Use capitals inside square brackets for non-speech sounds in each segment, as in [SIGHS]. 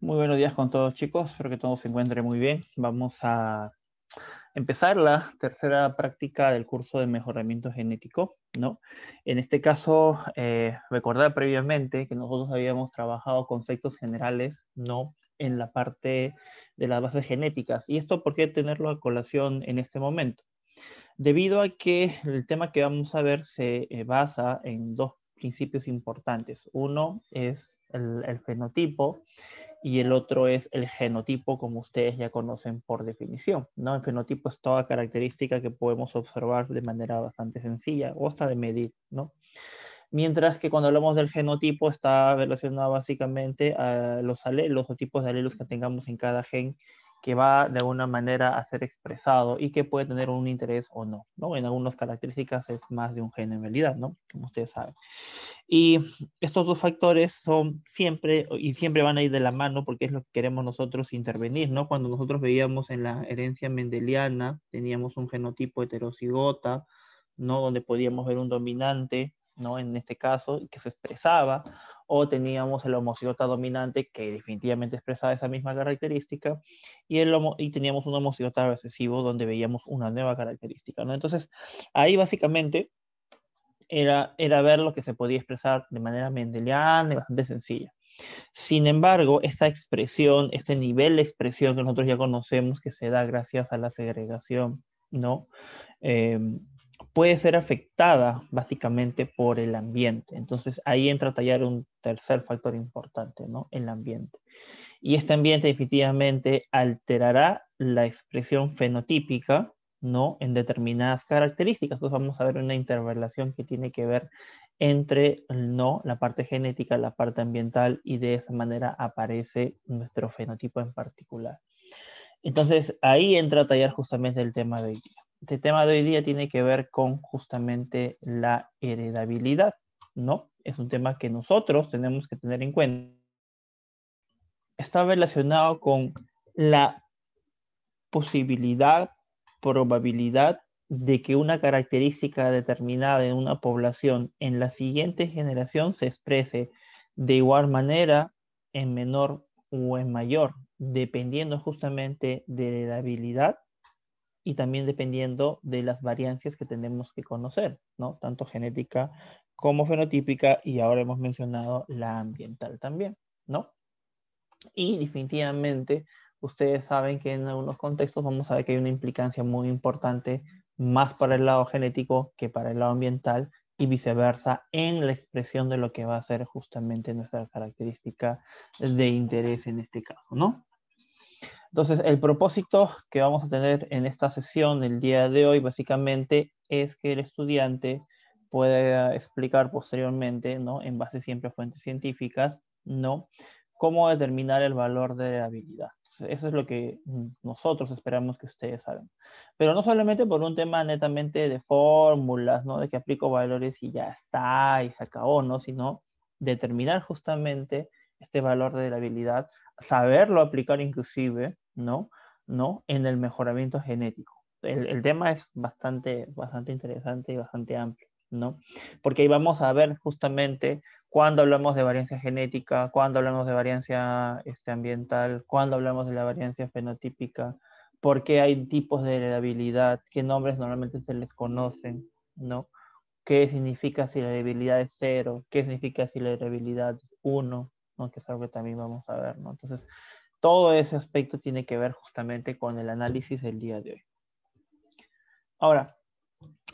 Muy buenos días con todos chicos, espero que todos se encuentren muy bien. Vamos a empezar la tercera práctica del curso de mejoramiento genético, ¿no? En este caso, eh, recordar previamente que nosotros habíamos trabajado conceptos generales, ¿no? En la parte de las bases genéticas. ¿Y esto por qué tenerlo a colación en este momento? Debido a que el tema que vamos a ver se eh, basa en dos principios importantes. Uno es el, el fenotipo y el otro es el genotipo, como ustedes ya conocen por definición. ¿no? El fenotipo es toda característica que podemos observar de manera bastante sencilla o hasta de medir. ¿no? Mientras que cuando hablamos del genotipo está relacionado básicamente a los alelos o tipos de alelos que tengamos en cada gen que va de alguna manera a ser expresado y que puede tener un interés o no, ¿no? En algunas características es más de un gen en realidad, ¿no? Como ustedes saben. Y estos dos factores son siempre y siempre van a ir de la mano porque es lo que queremos nosotros intervenir, ¿no? Cuando nosotros veíamos en la herencia mendeliana, teníamos un genotipo heterocigota, ¿no? Donde podíamos ver un dominante, ¿no? En este caso, que se expresaba, o teníamos el homocigota dominante que definitivamente expresaba esa misma característica y, el y teníamos un homocigota recesivo donde veíamos una nueva característica. ¿no? Entonces, ahí básicamente era, era ver lo que se podía expresar de manera mendeliana y bastante sencilla. Sin embargo, esta expresión, este nivel de expresión que nosotros ya conocemos que se da gracias a la segregación, ¿no? Eh, puede ser afectada básicamente por el ambiente. Entonces ahí entra a tallar un tercer factor importante, ¿no? El ambiente. Y este ambiente definitivamente alterará la expresión fenotípica, ¿no? En determinadas características. Entonces vamos a ver una interrelación que tiene que ver entre, ¿no? La parte genética, la parte ambiental y de esa manera aparece nuestro fenotipo en particular. Entonces ahí entra a tallar justamente el tema de este tema de hoy día tiene que ver con justamente la heredabilidad, ¿no? Es un tema que nosotros tenemos que tener en cuenta. Está relacionado con la posibilidad, probabilidad de que una característica determinada en una población en la siguiente generación se exprese de igual manera, en menor o en mayor, dependiendo justamente de la y también dependiendo de las variancias que tenemos que conocer, ¿no? Tanto genética como fenotípica y ahora hemos mencionado la ambiental también, ¿no? Y definitivamente ustedes saben que en algunos contextos vamos a ver que hay una implicancia muy importante más para el lado genético que para el lado ambiental y viceversa en la expresión de lo que va a ser justamente nuestra característica de interés en este caso, ¿no? Entonces, el propósito que vamos a tener en esta sesión el día de hoy básicamente es que el estudiante pueda explicar posteriormente, ¿no? En base siempre a fuentes científicas, ¿no? Cómo determinar el valor de la habilidad. Eso es lo que nosotros esperamos que ustedes saben. Pero no solamente por un tema netamente de fórmulas, ¿no? De que aplico valores y ya está y se acabó, ¿no? Sino determinar justamente este valor de la habilidad, saberlo aplicar inclusive, ¿no? ¿no? En el mejoramiento genético. El, el, tema es bastante, bastante interesante y bastante amplio, ¿no? Porque ahí vamos a ver justamente cuando hablamos de variancia genética, cuando hablamos de variancia este, ambiental, cuando hablamos de la variancia fenotípica, por qué hay tipos de heredabilidad, qué nombres normalmente se les conocen, ¿no? ¿Qué significa si la heredabilidad es cero? ¿Qué significa si la heredabilidad es uno? ¿no? Que es algo que también vamos a ver, ¿no? Entonces, todo ese aspecto tiene que ver justamente con el análisis del día de hoy. Ahora,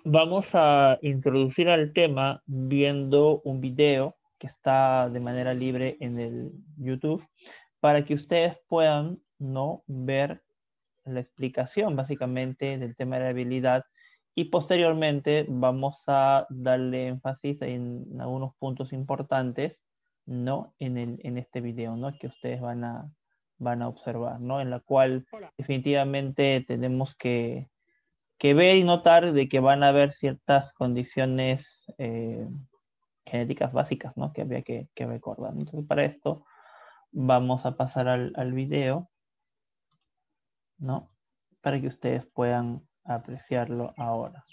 vamos a introducir al tema viendo un video que está de manera libre en el YouTube para que ustedes puedan no ver la explicación básicamente del tema de la habilidad y posteriormente vamos a darle énfasis en algunos puntos importantes no en, el, en este video no que ustedes van a van a observar, ¿no? En la cual definitivamente tenemos que, que, ver y notar de que van a haber ciertas condiciones eh, genéticas básicas, ¿no? Que había que, que, recordar. Entonces, para esto vamos a pasar al, al video, ¿no? Para que ustedes puedan apreciarlo ahora.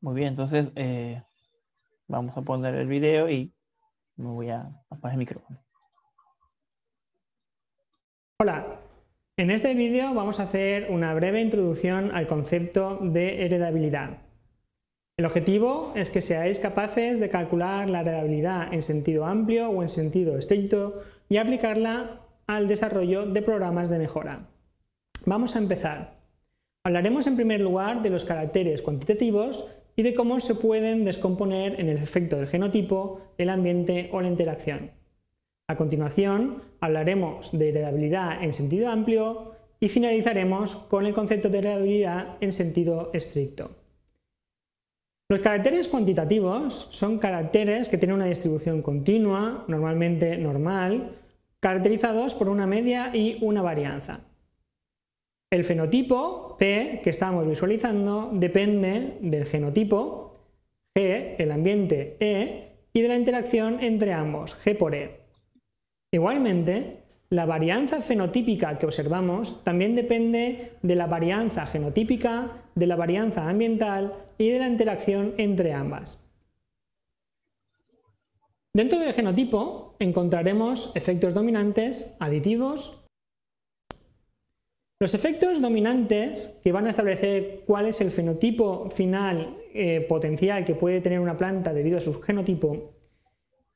Muy bien, entonces eh, vamos a poner el video y me voy a apagar el micrófono. Hola, en este vídeo vamos a hacer una breve introducción al concepto de heredabilidad. El objetivo es que seáis capaces de calcular la heredabilidad en sentido amplio o en sentido estricto y aplicarla al desarrollo de programas de mejora. Vamos a empezar. Hablaremos en primer lugar de los caracteres cuantitativos y de cómo se pueden descomponer en el efecto del genotipo, el ambiente o la interacción. A continuación, hablaremos de heredabilidad en sentido amplio y finalizaremos con el concepto de heredabilidad en sentido estricto. Los caracteres cuantitativos son caracteres que tienen una distribución continua, normalmente normal, caracterizados por una media y una varianza. El fenotipo P que estamos visualizando depende del genotipo G, el ambiente E, y de la interacción entre ambos, G por E. Igualmente, la varianza fenotípica que observamos también depende de la varianza genotípica, de la varianza ambiental y de la interacción entre ambas. Dentro del genotipo encontraremos efectos dominantes, aditivos. Los efectos dominantes que van a establecer cuál es el fenotipo final eh, potencial que puede tener una planta debido a su genotipo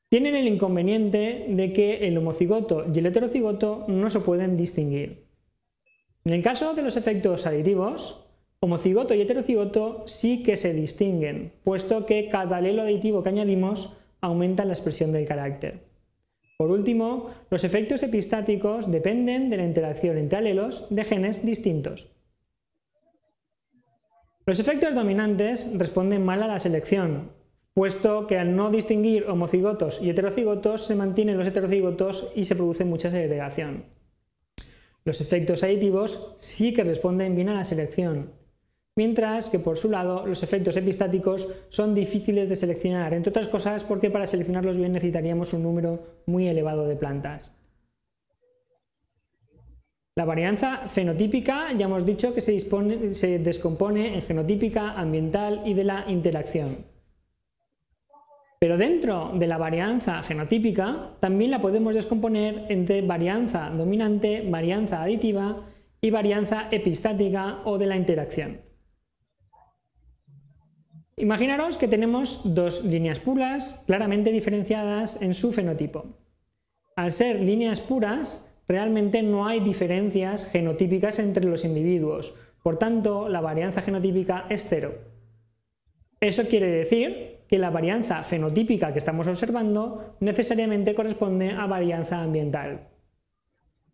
tienen el inconveniente de que el homocigoto y el heterocigoto no se pueden distinguir. En el caso de los efectos aditivos, homocigoto y heterocigoto sí que se distinguen, puesto que cada alelo aditivo que añadimos aumenta la expresión del carácter. Por último, los efectos epistáticos dependen de la interacción entre alelos de genes distintos. Los efectos dominantes responden mal a la selección, puesto que al no distinguir homocigotos y heterocigotos se mantienen los heterocigotos y se produce mucha segregación. Los efectos aditivos sí que responden bien a la selección, mientras que por su lado los efectos epistáticos son difíciles de seleccionar, entre otras cosas porque para seleccionarlos bien necesitaríamos un número muy elevado de plantas. La varianza fenotípica ya hemos dicho que se, descompone en genotípica, ambiental y de la interacción. Pero dentro de la varianza genotípica también la podemos descomponer entre varianza dominante, varianza aditiva y varianza epistática o de la interacción. Imaginaros que tenemos dos líneas puras claramente diferenciadas en su fenotipo. Al ser líneas puras, realmente no hay diferencias genotípicas entre los individuos, por tanto la varianza genotípica es cero. Eso quiere decir que la varianza fenotípica que estamos observando necesariamente corresponde a varianza ambiental.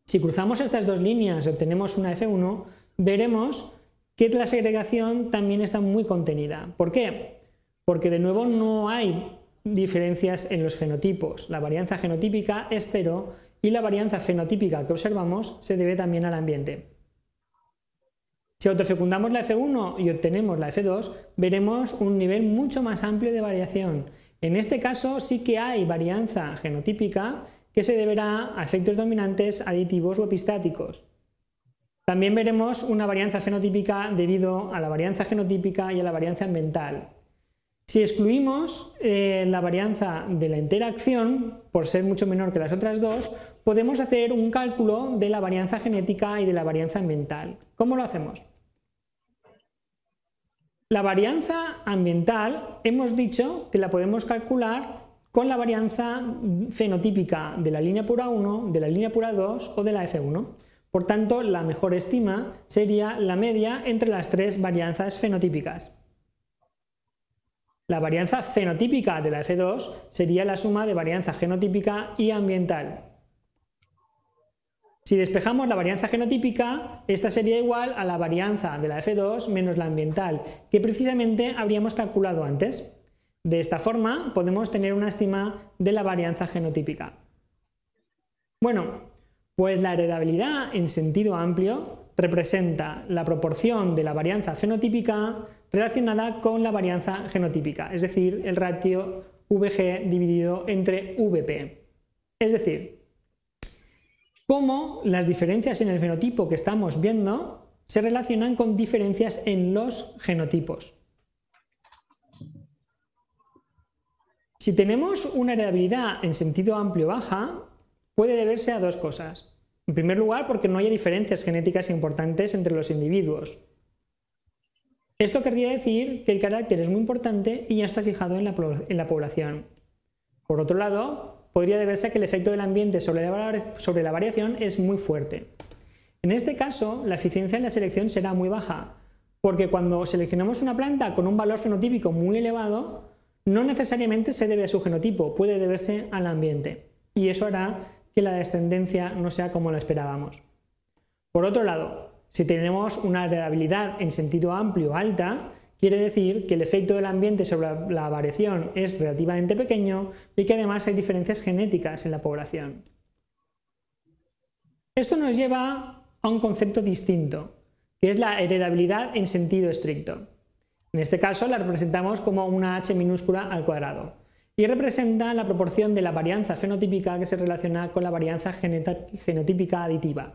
Si cruzamos estas dos líneas y obtenemos una F1, veremos que la segregación también está muy contenida. ¿Por qué? Porque de nuevo no hay diferencias en los genotipos. La varianza genotípica es cero y la varianza fenotípica que observamos se debe también al ambiente. Si autofecundamos la F1 y obtenemos la F2, veremos un nivel mucho más amplio de variación. En este caso sí que hay varianza genotípica que se deberá a efectos dominantes, aditivos o epistáticos. También veremos una varianza fenotípica debido a la varianza genotípica y a la varianza ambiental. Si excluimos eh, la varianza de la interacción, por ser mucho menor que las otras dos, podemos hacer un cálculo de la varianza genética y de la varianza ambiental. ¿Cómo lo hacemos? La varianza ambiental hemos dicho que la podemos calcular con la varianza fenotípica de la línea pura 1, de la línea pura 2 o de la F1. Por tanto, la mejor estima sería la media entre las tres varianzas fenotípicas. La varianza fenotípica de la F2 sería la suma de varianza genotípica y ambiental. Si despejamos la varianza genotípica, esta sería igual a la varianza de la F2 menos la ambiental, que precisamente habríamos calculado antes. De esta forma podemos tener una estima de la varianza genotípica. Bueno, pues la heredabilidad en sentido amplio representa la proporción de la varianza fenotípica relacionada con la varianza genotípica, es decir, el ratio VG dividido entre VP. Es decir, cómo las diferencias en el fenotipo que estamos viendo se relacionan con diferencias en los genotipos. Si tenemos una heredabilidad en sentido amplio baja, puede deberse a dos cosas. En primer lugar, porque no haya diferencias genéticas importantes entre los individuos. Esto querría decir que el carácter es muy importante y ya está fijado en la, población. Por otro lado, podría deberse a que el efecto del ambiente sobre la, sobre la variación es muy fuerte. En este caso, la eficiencia en la selección será muy baja, porque cuando seleccionamos una planta con un valor fenotípico muy elevado, no necesariamente se debe a su genotipo, puede deberse al ambiente, y eso hará que la descendencia no sea como la esperábamos. Por otro lado, si tenemos una heredabilidad en sentido amplio alta, quiere decir que el efecto del ambiente sobre la variación es relativamente pequeño y que además hay diferencias genéticas en la población. Esto nos lleva a un concepto distinto, que es la heredabilidad en sentido estricto. En este caso la representamos como una h minúscula al cuadrado y representa la proporción de la varianza fenotípica que se relaciona con la varianza genotípica aditiva.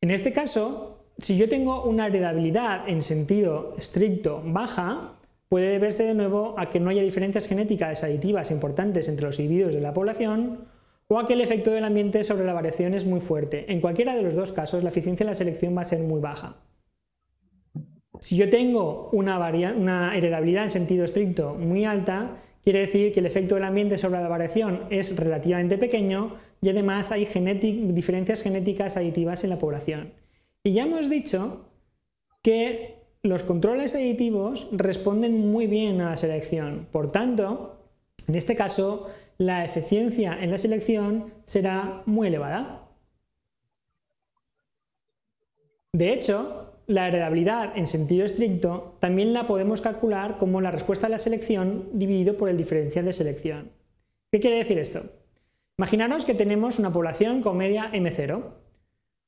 En este caso, si yo tengo una heredabilidad en sentido estricto baja, puede deberse de nuevo a que no haya diferencias genéticas aditivas importantes entre los individuos de la población o a que el efecto del ambiente sobre la variación es muy fuerte. En cualquiera de los dos casos, la eficiencia de la selección va a ser muy baja. Si yo tengo una, heredabilidad en sentido estricto muy alta, quiere decir que el efecto del ambiente sobre la variación es relativamente pequeño y además hay diferencias genéticas aditivas en la población. Y ya hemos dicho que los controles aditivos responden muy bien a la selección. Por tanto, en este caso, la eficiencia en la selección será muy elevada. De hecho, la heredabilidad en sentido estricto también la podemos calcular como la respuesta a la selección dividido por el diferencial de selección. ¿Qué quiere decir esto? Imaginaros que tenemos una población con media M0.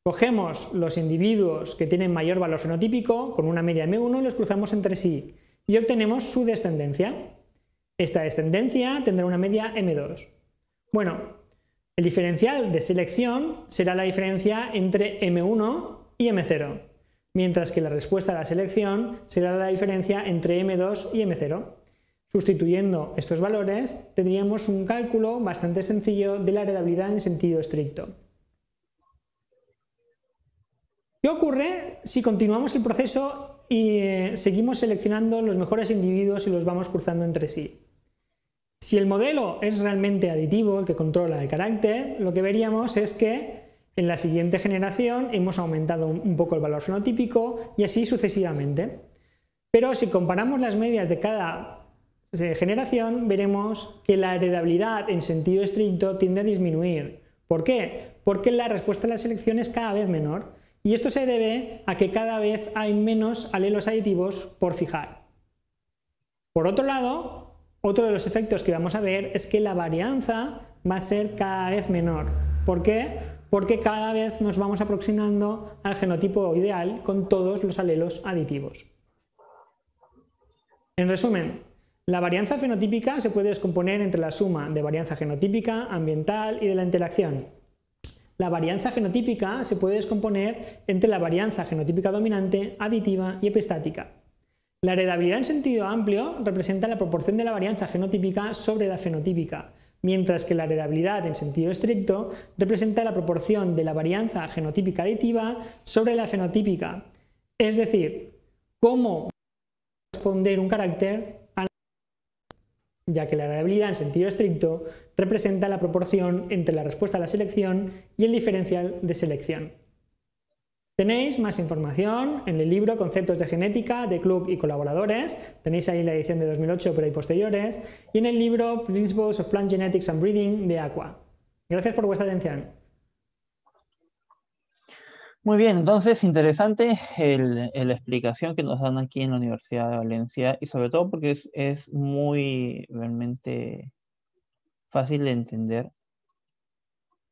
Cogemos los individuos que tienen mayor valor fenotípico con una media M1 y los cruzamos entre sí y obtenemos su descendencia. Esta descendencia tendrá una media M2. Bueno, el diferencial de selección será la diferencia entre M1 y M0 mientras que la respuesta a la selección será la diferencia entre M2 y M0. Sustituyendo estos valores, tendríamos un cálculo bastante sencillo de la heredabilidad en sentido estricto. ¿Qué ocurre si continuamos el proceso y eh, seguimos seleccionando los mejores individuos y los vamos cruzando entre sí? Si el modelo es realmente aditivo, el que controla el carácter, lo que veríamos es que en la siguiente generación hemos aumentado un poco el valor fenotípico y así sucesivamente. Pero si comparamos las medias de cada eh, generación, veremos que la heredabilidad en sentido estricto tiende a disminuir. ¿Por qué? Porque la respuesta a la selección es cada vez menor. Y esto se debe a que cada vez hay menos alelos aditivos por fijar. Por otro lado, otro de los efectos que vamos a ver es que la varianza va a ser cada vez menor. ¿Por qué? Porque cada vez nos vamos aproximando al genotipo ideal con todos los alelos aditivos. En resumen, la varianza fenotípica se puede descomponer entre la suma de varianza genotípica, ambiental y de la interacción. La varianza genotípica se puede descomponer entre la varianza genotípica dominante, aditiva y epistática. La heredabilidad en sentido amplio representa la proporción de la varianza genotípica sobre la fenotípica, mientras que la heredabilidad en sentido estricto representa la proporción de la varianza genotípica aditiva sobre la fenotípica, es decir, cómo responder un carácter a la ya que la heredabilidad en sentido estricto representa la proporción entre la respuesta a la selección y el diferencial de selección. Tenéis más información en el libro Conceptos de Genética de Club y Colaboradores, tenéis ahí la edición de 2008 pero hay posteriores, y en el libro Principles of Plant Genetics and Breeding de Aqua. Gracias por vuestra atención. Muy bien, entonces interesante la explicación que nos dan aquí en la Universidad de Valencia y sobre todo porque es, es muy realmente fácil de entender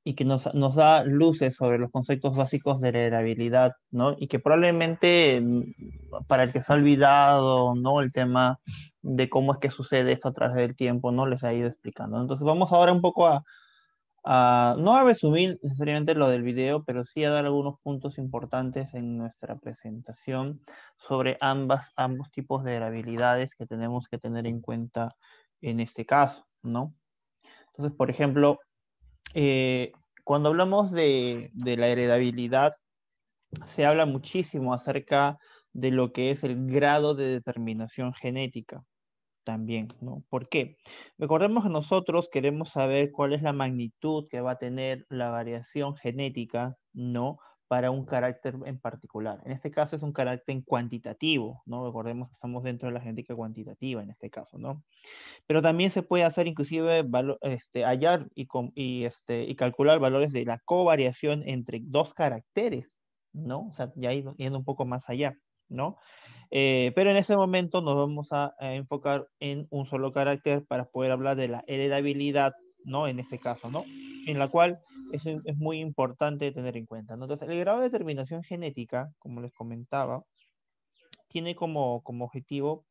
y que nos, nos, da luces sobre los conceptos básicos de heredabilidad, ¿no? Y que probablemente mm, para el que se ha olvidado, ¿no? El tema de cómo es que sucede esto a través del tiempo, ¿no? Les ha ido explicando. Entonces vamos ahora un poco a, a, no a resumir necesariamente lo del video, pero sí a dar algunos puntos importantes en nuestra presentación sobre ambas, ambos tipos de habilidades que tenemos que tener en cuenta en este caso, ¿no? Entonces, por ejemplo, eh, cuando hablamos de, de la heredabilidad, se habla muchísimo acerca de lo que es el grado de determinación genética también, ¿no? ¿Por qué? Recordemos que nosotros queremos saber cuál es la magnitud que va a tener la variación genética, ¿no? Para un carácter en particular. En este caso es un carácter cuantitativo, ¿no? Recordemos que estamos dentro de la genética cuantitativa en este caso, ¿no? Pero también se puede hacer inclusive este, hallar y, y, este, y calcular valores de la covariación entre dos caracteres, ¿no? O sea, ya yendo un poco más allá, ¿no? Eh, pero en ese momento nos vamos a, enfocar en un solo carácter para poder hablar de la heredabilidad, ¿no? En este caso, ¿no? En la cual es, es muy importante tener en cuenta, ¿no? Entonces, el grado de determinación genética, como les comentaba, tiene como, como objetivo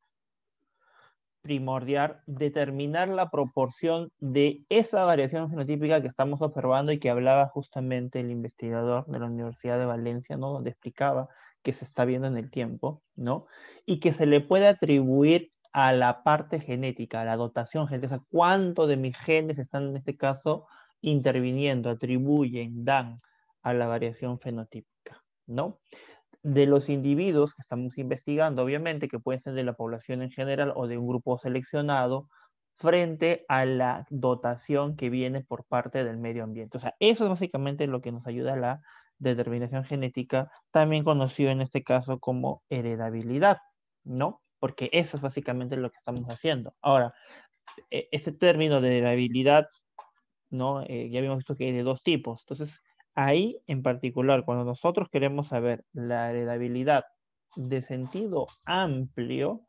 primordial determinar la proporción de esa variación fenotípica que estamos observando y que hablaba justamente el investigador de la Universidad de Valencia, ¿no? Donde explicaba que se está viendo en el tiempo, ¿no? Y que se le puede atribuir a la parte genética, a la dotación genética, cuánto de mis genes están en este caso interviniendo, atribuyen, dan a la variación fenotípica, ¿no? De los individuos que estamos investigando, obviamente, que pueden ser de la población en general o de un grupo seleccionado, frente a la dotación que viene por parte del medio ambiente. O sea, eso es básicamente lo que nos ayuda a la determinación genética, también conocido en este caso como heredabilidad, ¿no? Porque eso es básicamente lo que estamos haciendo. Ahora, e, ese término de heredabilidad, ¿no? Eh, ya habíamos visto que hay de dos tipos. Entonces, ahí en particular, cuando nosotros queremos saber la heredabilidad de sentido amplio,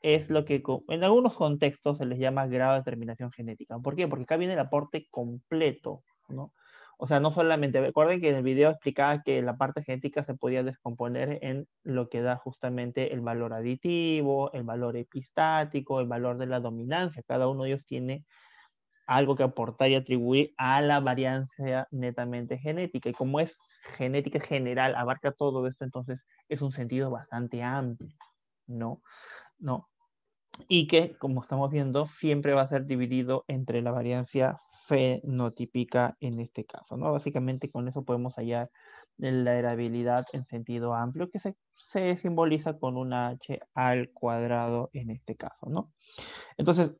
es lo que en algunos contextos se les llama grado de determinación genética. ¿Por qué? Porque acá viene el aporte completo, ¿no? O sea, no solamente, recuerden que en el video explicaba que la parte genética se podía descomponer en lo que da justamente el valor aditivo, el valor epistático, el valor de la dominancia. Cada uno de ellos tiene algo que aportar y atribuir a la variancia netamente genética. Y como es genética general, abarca todo esto, entonces es un sentido bastante amplio, ¿no? ¿No? Y que, como estamos viendo, siempre va a ser dividido entre la variancia fenotípica en este caso, ¿no? Básicamente con eso podemos hallar la heredabilidad en sentido amplio que se, se simboliza con una h al cuadrado en este caso, ¿no? Entonces,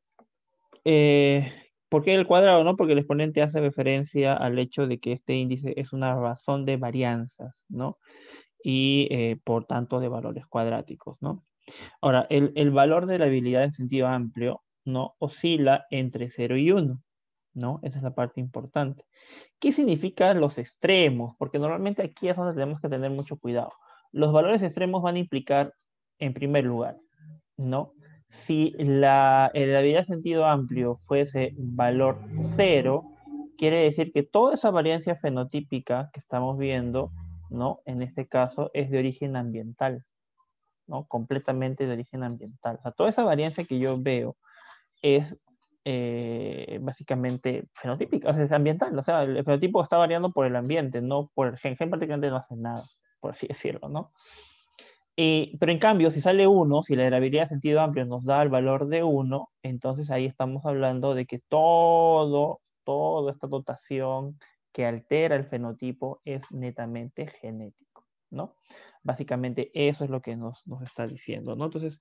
eh, ¿por qué el cuadrado? No? Porque el exponente hace referencia al hecho de que este índice es una razón de varianzas, ¿no? Y eh, por tanto de valores cuadráticos, ¿no? Ahora, el, el valor de la habilidad en sentido amplio, ¿no? Oscila entre 0 y 1. ¿no? Esa es la parte importante. ¿Qué significan los extremos? Porque normalmente aquí es donde tenemos que tener mucho cuidado. Los valores extremos van a implicar, en primer lugar, ¿no? Si la heredabilidad en sentido amplio fuese valor cero, quiere decir que toda esa variancia fenotípica que estamos viendo, ¿no? En este caso es de origen ambiental, ¿no? Completamente de origen ambiental. O sea, toda esa variancia que yo veo es eh, básicamente fenotípica, o sea, es ambiental, o sea, el fenotipo está variando por el ambiente, no por el gen, gen prácticamente no hace nada, por así decirlo, ¿no? Pero en cambio, si sale 1, si la heredabilidad de sentido amplio nos da el valor de 1, entonces ahí estamos hablando de que todo, toda esta dotación que altera el fenotipo es netamente genético, ¿no? Básicamente eso es lo que nos, nos está diciendo, ¿no? Entonces,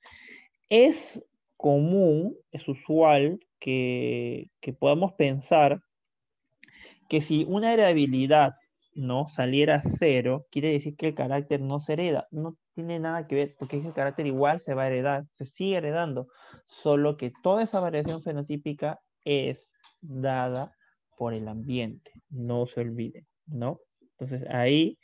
es común, es usual que, podamos pensar que si una heredabilidad no saliera cero, quiere decir que el carácter no se hereda. No tiene nada que ver, porque ese carácter igual se va a heredar, se sigue heredando, solo que toda esa variación fenotípica es dada por el ambiente, no se olviden, ¿no? Entonces ahí,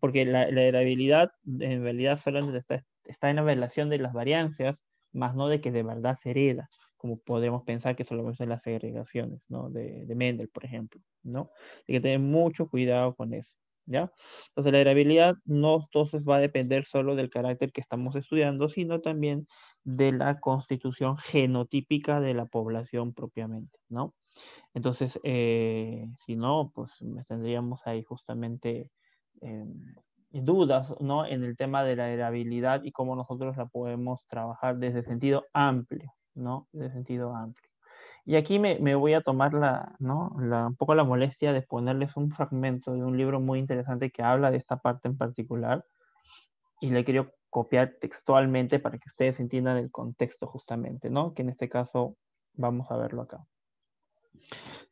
porque la, heredabilidad en realidad solamente está, está en la relación de las variancias, más no de que de verdad se hereda como podemos pensar que solamente las segregaciones, ¿no? De, de Mendel, por ejemplo, ¿no? Hay que tener mucho cuidado con eso, ¿ya? Entonces, la heredabilidad no entonces va a depender solo del carácter que estamos estudiando, sino también de la constitución genotípica de la población propiamente, ¿no? Entonces, eh, si no, pues tendríamos ahí justamente em, dudas, ¿no? En el tema de la heredabilidad y cómo nosotros la podemos trabajar desde sentido amplio, ¿no? Desde sentido amplio. Y aquí me, voy a tomar la, ¿no? un poco la molestia de ponerles un fragmento de un libro muy interesante que habla de esta parte en particular y le quiero copiar textualmente para que ustedes entiendan el contexto justamente, ¿no? Que en este caso vamos a verlo acá.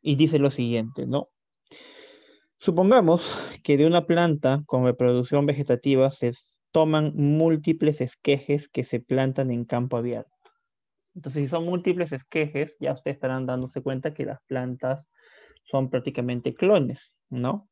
Y dice lo siguiente, ¿no? Supongamos que de una planta con reproducción vegetativa se toman múltiples esquejes que se plantan en campo abierto. Entonces, si son múltiples esquejes, ya ustedes estarán dándose cuenta que las plantas son prácticamente clones, ¿no?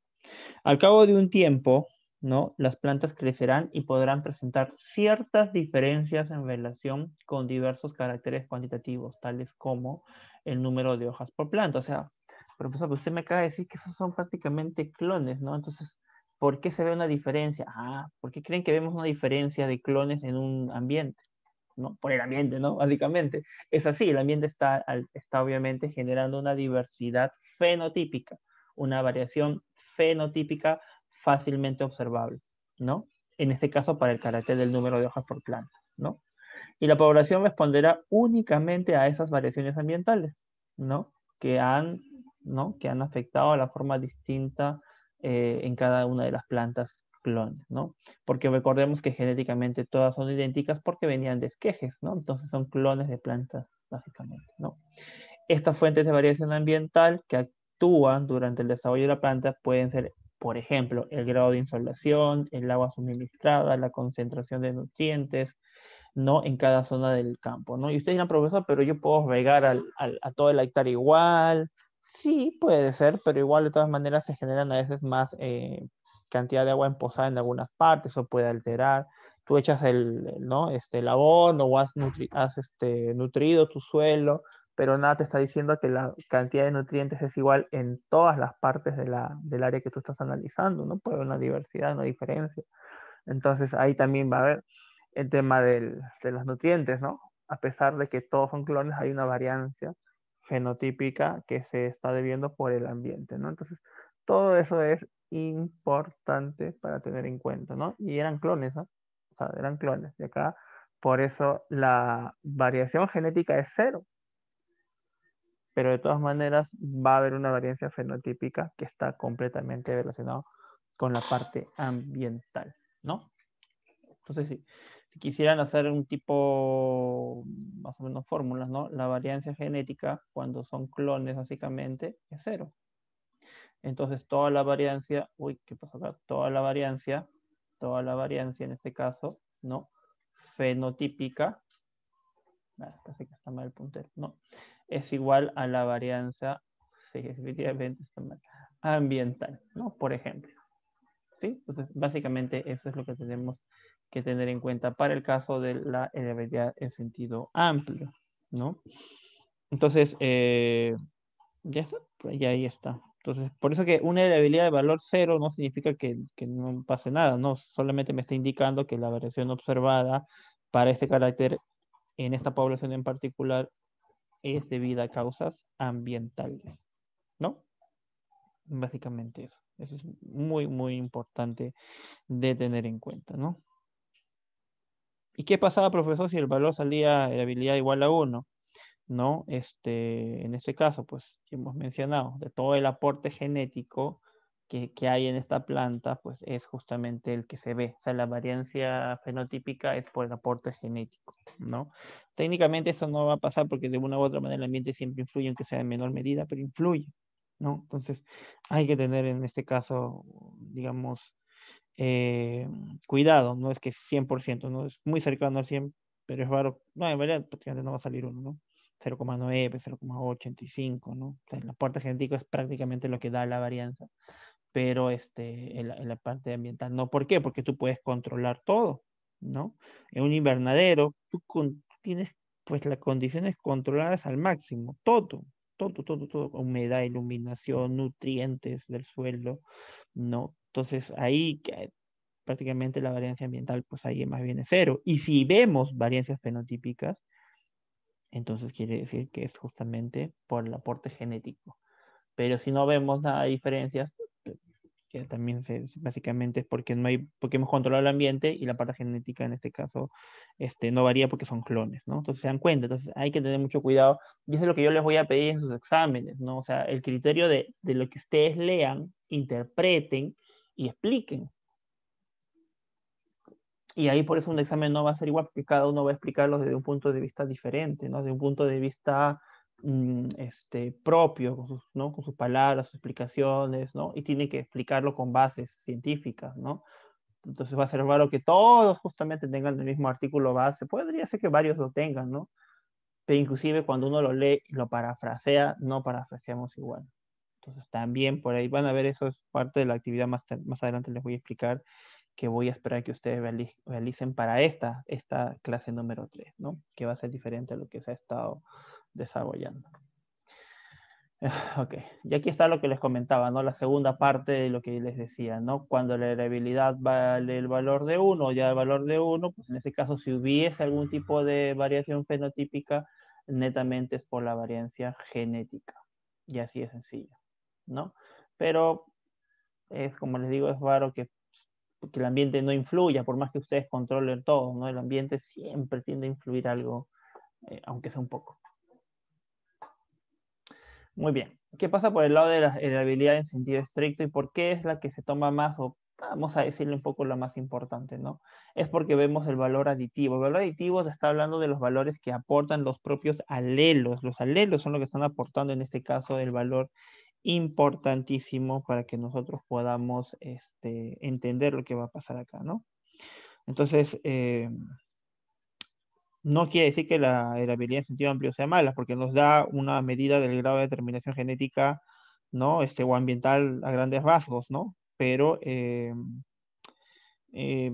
Al cabo de un tiempo, ¿no? Las plantas crecerán y podrán presentar ciertas diferencias en relación con diversos caracteres cuantitativos, tales como el número de hojas por planta. O sea, profesor, usted me acaba de decir que esos son prácticamente clones, ¿no? Entonces, ¿por qué se ve una diferencia? Ah, ¿por qué creen que vemos una diferencia de clones en un ambiente? ¿No? Por el ambiente, ¿no? Básicamente. Es así, el ambiente está, está obviamente generando una diversidad fenotípica, una variación fenotípica fácilmente observable, ¿no? En este caso para el carácter del número de hojas por planta, ¿no? Y la población responderá únicamente a esas variaciones ambientales, ¿no? Que han, ¿no? Que han afectado a la forma distinta eh, en cada una de las plantas clones, ¿no? Porque recordemos que genéticamente todas son idénticas porque venían de esquejes, ¿no? Entonces son clones de plantas, básicamente, ¿no? Estas fuentes de variación ambiental que actúan durante el desarrollo de la planta pueden ser por ejemplo, el grado de insolación, el agua suministrada, la concentración de nutrientes, ¿no? En cada zona del campo, ¿no? Y usted dirán, profesor, pero yo puedo regar a todo el hectárea igual. Sí, puede ser, pero igual de todas maneras se generan a veces más eh, cantidad de agua emposada en algunas partes, o puede alterar. Tú echas el, ¿no? Este, el abono o has, has este, nutrido tu suelo, pero nada te está diciendo que la cantidad de nutrientes es igual en todas las partes de la, del área que tú estás analizando, ¿no? Puede haber una diversidad, una diferencia. Entonces ahí también va a haber el tema del, de los nutrientes, ¿no? A pesar de que todos son clones, hay una variancia fenotípica que se está debiendo por el ambiente, ¿no? Entonces, todo eso es importante para tener en cuenta, ¿no? Y eran clones, ¿no? O sea, eran clones. Y acá, por eso la variación genética es cero pero de todas maneras va a haber una variancia fenotípica que está completamente relacionada con la parte ambiental, ¿no? Entonces, si quisieran hacer un tipo, más o menos fórmulas, ¿no? La variancia genética, cuando son clones básicamente, es cero. Entonces, toda la variancia, uy, ¿qué pasó acá? Toda la variancia, toda la variancia en este caso, ¿no? Fenotípica, ah, parece que está mal el puntero, ¿no? es igual a la varianza, [LAUGHS] sí, efectivamente ambiental, ¿no? Por ejemplo. ¿Sí? Entonces, básicamente eso es lo que tenemos que tener en cuenta para el caso de la heredabilidad en sentido amplio, ¿no? Entonces, eh, ya está, ya ahí está. Entonces, por eso que una heredabilidad de valor cero no significa que, que, no pase nada, no, solamente me está indicando que la variación observada para este carácter en esta población en particular es debido a causas ambientales, ¿no? Básicamente eso. Eso es muy, muy importante de tener en cuenta, ¿no? ¿Y qué pasaba, profesor, si el valor salía de habilidad igual a 1? ¿No? Este, en este caso, pues, hemos mencionado, de todo el aporte genético que, que, hay en esta planta, pues es justamente el que se ve. O sea, la variancia fenotípica es por el aporte genético, ¿no? Técnicamente eso no va a pasar porque de una u otra manera el ambiente siempre influye, aunque sea en menor medida, pero influye, ¿no? Entonces hay que tener en este caso, digamos, eh, cuidado, no es que 100%, no es muy cercano al 100, pero es raro, no, en realidad prácticamente no va a salir uno, ¿no? 0,9, 0,85, ¿no? O sea, el aporte genético es prácticamente lo que da la varianza, pero este, en, la, parte ambiental, ¿no? ¿Por qué? Porque tú puedes controlar todo, ¿no? En un invernadero, tú tienes pues las condiciones controladas al máximo, todo, todo, todo, todo, humedad, iluminación, nutrientes del suelo, ¿no? Entonces ahí prácticamente la variancia ambiental, pues ahí más bien cero. Y si vemos variancias fenotípicas, entonces quiere decir que es justamente por el aporte genético. Pero si no vemos nada de diferencias, que también básicamente es porque no hay, porque hemos controlado el ambiente y la parte genética en este caso este, no varía porque son clones, ¿no? Entonces se dan cuenta, entonces hay que tener mucho cuidado y eso es lo que yo les voy a pedir en sus exámenes, ¿no? O sea, el criterio de, de lo que ustedes lean, interpreten y expliquen. Y ahí por eso un examen no va a ser igual, porque cada uno va a explicarlo desde un punto de vista diferente, ¿no? Desde un punto de vista mm, este, propio, con sus, ¿no? con sus palabras, sus explicaciones, ¿no? Y tiene que explicarlo con bases científicas, ¿no? Entonces va a ser raro que todos justamente tengan el mismo artículo base. Podría ser que varios lo tengan, ¿no? Pero inclusive cuando uno lo lee y lo parafrasea, no parafraseamos igual. Entonces también por ahí van a ver, eso es parte de la actividad más, más adelante les voy a explicar que voy a esperar que ustedes realicen para esta, esta clase número 3, ¿no? Que va a ser diferente a lo que se ha estado desarrollando. [SIGHS] Ok, y aquí está lo que les comentaba, ¿no? La segunda parte de lo que les decía, ¿no? Cuando la heredabilidad vale el valor de 1, ya el valor de 1, pues en ese caso si hubiese algún tipo de variación fenotípica, netamente es por la variancia genética. Y así es sencillo, ¿no? Pero es como les digo, es raro que que el ambiente no influya, por más que ustedes controlen todo, ¿no? El ambiente siempre tiende a influir algo, eh, aunque sea un poco. Muy bien. ¿Qué pasa por el lado de la habilidad en sentido estricto y por qué es la que se toma más, o vamos a decirle un poco la más importante, ¿no? Es porque vemos el valor aditivo. El valor aditivo está hablando de los valores que aportan los propios alelos. Los alelos son los que están aportando en este caso el valor importantísimo para que nosotros podamos este, entender lo que va a pasar acá, ¿no? Entonces, eh, no quiere decir que la heredabilidad en sentido amplio sea mala, porque nos da una medida del grado de determinación genética, ¿no? Este, o ambiental a grandes rasgos, ¿no? Pero eh, eh,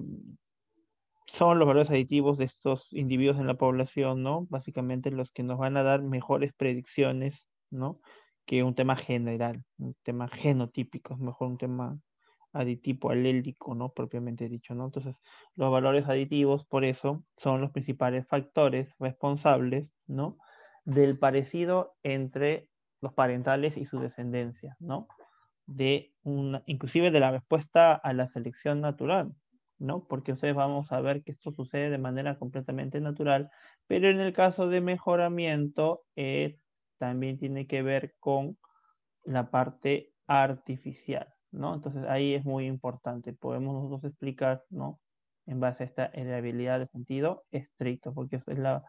son los valores aditivos de estos individuos en la población, ¿no? Básicamente los que nos van a dar mejores predicciones, ¿no? Que un tema general, un tema genotípico, es mejor un tema aditivo, alélico, ¿no? Propiamente dicho, ¿no? Entonces, los valores aditivos, por eso, son los principales factores responsables, ¿no? Del parecido entre los parentales y su descendencia, ¿no? De una, inclusive de la respuesta a la selección natural, ¿no? Porque ustedes vamos a ver que esto sucede de manera completamente natural, pero en el caso de mejoramiento, eh, también tiene que ver con la parte artificial, ¿no? Entonces ahí es muy importante. Podemos nosotros explicar, ¿no? En base a esta heredabilidad de sentido estricto, porque es la,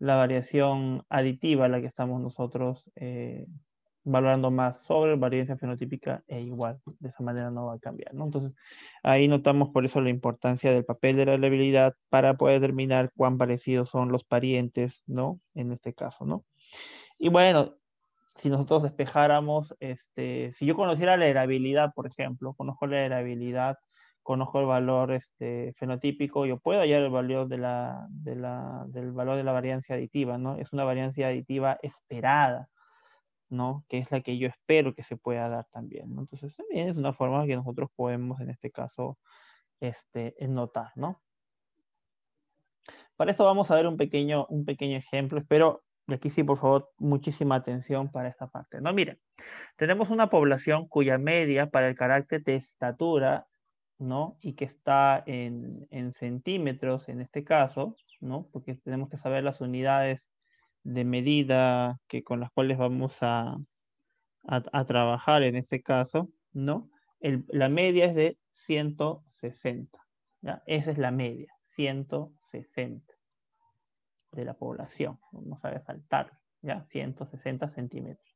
la variación aditiva la que estamos nosotros eh, valorando más sobre variación fenotípica e igual, de esa manera no va a cambiar, ¿no? Entonces, ahí notamos por eso la importancia del papel de la heredabilidad para poder determinar cuán parecidos son los parientes, ¿no? En este caso, ¿no? Y bueno, si nosotros despejáramos, este, si yo conociera la heredabilidad, por ejemplo, conozco la heredabilidad, conozco el valor este, fenotípico, yo puedo hallar el valor de la, de la, del valor de la variancia aditiva, ¿no? Es una variancia aditiva esperada, ¿no? Que es la que yo espero que se pueda dar también, ¿no? Entonces también es una forma que nosotros podemos, en este caso, este, notar, ¿no? Para esto vamos a ver un pequeño, un pequeño ejemplo. Espero y aquí sí, por favor, muchísima atención para esta parte. No, miren, tenemos una población cuya media para el carácter de estatura, ¿no? Y que está en, centímetros en este caso, ¿no? Porque tenemos que saber las unidades de medida que, con las cuales vamos a, trabajar en este caso, ¿no? la media es de 160, ¿ya? Esa es la media, 160 de la población. Vamos a resaltar, ¿ya? 160 centímetros.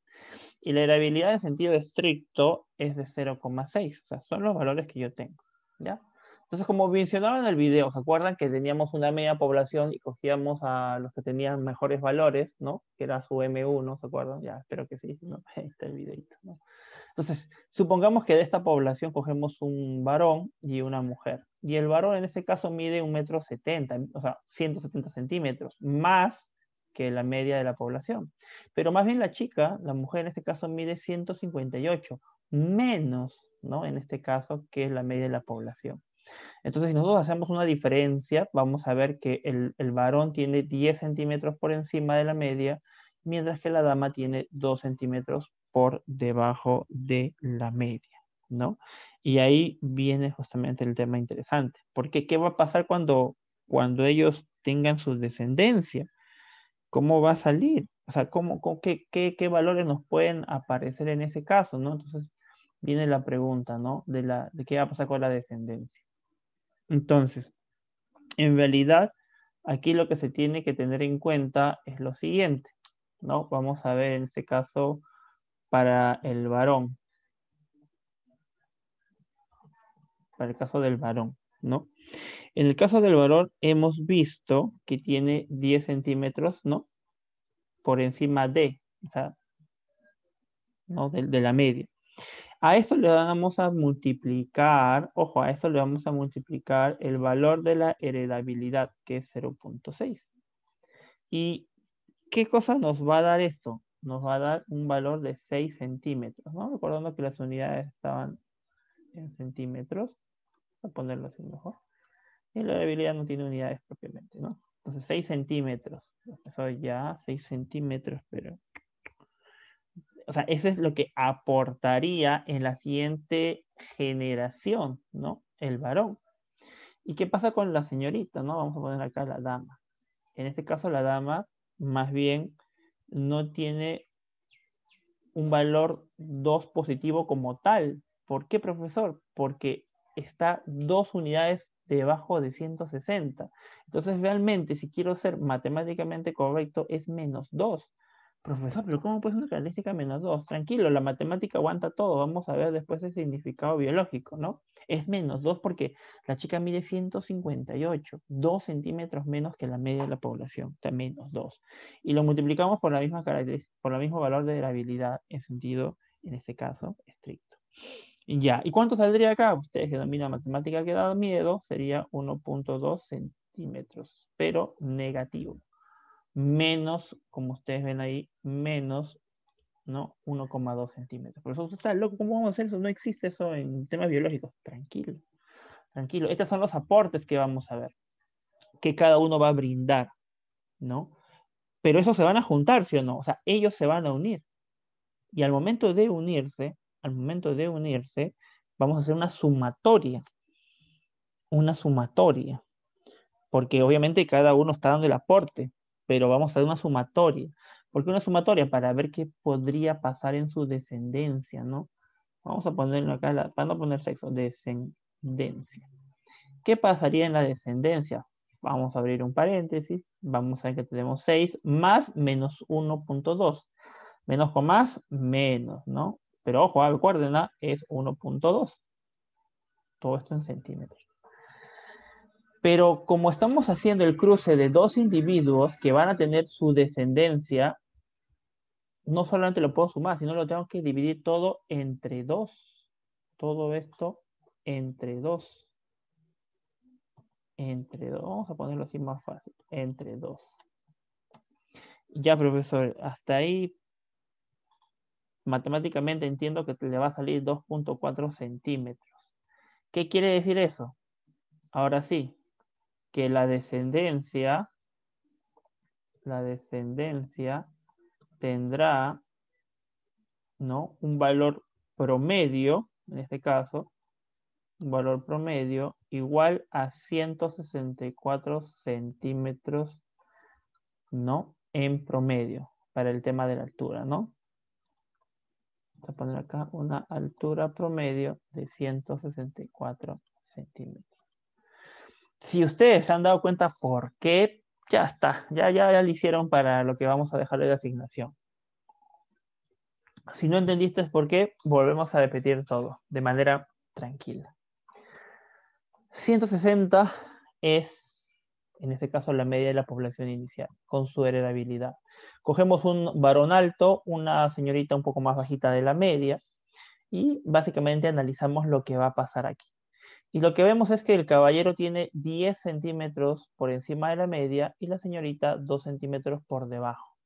Y la heredabilidad en sentido estricto es de 0,6, o sea, son los valores que yo tengo, ¿ya? Entonces, como mencionaba en el video, ¿se acuerdan que teníamos una media población y cogíamos a los que tenían mejores valores, ¿no? Que era su M1, ¿se acuerdan? Ya, espero que sí, [LAUGHS] ¿no? Ahí está el videito, ¿no? Entonces, supongamos que de esta población cogemos un varón y una mujer. Y el varón en este caso mide un metro setenta, o sea, 170 centímetros, más que la media de la población. Pero más bien la chica, la mujer en este caso mide 158, menos, ¿no? En este caso, que la media de la población. Entonces, si nosotros hacemos una diferencia, vamos a ver que el, el varón tiene 10 centímetros por encima de la media, mientras que la dama tiene 2 centímetros por debajo de la media, ¿no? Y ahí viene justamente el tema interesante, porque ¿qué va a pasar cuando, cuando ellos tengan su descendencia? ¿Cómo va a salir? O sea, ¿cómo, qué, qué, qué, valores nos pueden aparecer en ese caso, ¿no? Entonces viene la pregunta, ¿no? De, la, de qué va a pasar con la descendencia. Entonces, en realidad, aquí lo que se tiene que tener en cuenta es lo siguiente, ¿no? Vamos a ver en este caso para el varón. Para el caso del varón, ¿no? En el caso del varón hemos visto que tiene 10 centímetros, ¿no? Por encima de, o sea, ¿no? de, de la media. A esto le vamos a multiplicar, ojo, a esto le vamos a multiplicar el valor de la heredabilidad, que es 0.6. ¿Y qué cosa nos va a dar esto? Nos va a dar un valor de 6 centímetros, ¿no? Recordando que las unidades estaban en centímetros. Voy a ponerlo así mejor. Y la heredabilidad no tiene unidades propiamente, ¿no? Entonces 6 centímetros. Eso ya 6 centímetros, pero o sea, eso es lo que aportaría en la siguiente generación, ¿no? El varón. ¿Y qué pasa con la señorita, no? Vamos a poner acá la dama. En este caso, la dama más bien no tiene un valor 2 positivo como tal. ¿Por qué, profesor? Porque está dos unidades debajo de 160. Entonces, realmente, si quiero ser matemáticamente correcto, es menos 2. Profesor, pero ¿cómo puede ser una característica menos 2? Tranquilo, la matemática aguanta todo. Vamos a ver después el significado biológico, ¿no? Es menos 2 porque la chica mide 158, 2 centímetros menos que la media de la población, está menos 2. Y lo multiplicamos por la misma por el mismo valor de la habilidad en sentido, en este caso, estricto. Ya, ¿y cuánto saldría acá? Ustedes que dominan matemática que da miedo, sería 1.2 centímetros, pero negativo menos, como ustedes ven ahí, menos, ¿no? 1,2 centímetros. Por eso está loco, ¿cómo vamos a hacer eso? No existe eso en temas biológicos. Tranquilo, tranquilo. Estos son los aportes que vamos a ver, que cada uno va a brindar, ¿no? Pero esos se van a juntar, ¿sí o no? O sea, ellos se van a unir. Y al momento de unirse, al momento de unirse, vamos a hacer una sumatoria. Una sumatoria. Porque obviamente cada uno está dando el aporte pero vamos a hacer una sumatoria. ¿Por qué una sumatoria? Para ver qué podría pasar en su descendencia, ¿no? Vamos a ponerlo acá, para no poner sexo, descendencia. ¿Qué pasaría en la descendencia? Vamos a abrir un paréntesis, vamos a ver que tenemos 6 más menos 1.2. Menos con más, menos, ¿no? Pero ojo, recuerden, es 1.2. Todo esto en centímetros. Pero como estamos haciendo el cruce de dos individuos que van a tener su descendencia, no solamente lo puedo sumar, sino lo tengo que dividir todo entre dos. Todo esto entre dos. Entre dos. Vamos a ponerlo así más fácil. Entre dos. Ya, profesor, hasta ahí matemáticamente entiendo que le va a salir 2.4 centímetros. ¿Qué quiere decir eso? Ahora sí, que la descendencia, la descendencia tendrá ¿no? un valor promedio, en este caso, un valor promedio igual a 164 centímetros, ¿no? En promedio, para el tema de la altura, ¿no? Vamos a poner acá una altura promedio de 164 centímetros. Si ustedes se han dado cuenta por qué, ya está, ya, ya, ya lo hicieron para lo que vamos a dejar de asignación. Si no entendiste por qué, volvemos a repetir todo de manera tranquila. 160 es, en este caso, la media de la población inicial, con su heredabilidad. Cogemos un varón alto, una señorita un poco más bajita de la media, y básicamente analizamos lo que va a pasar aquí. Y lo que vemos es que el caballero tiene 10 centímetros por encima de la media y la señorita 2 centímetros por debajo.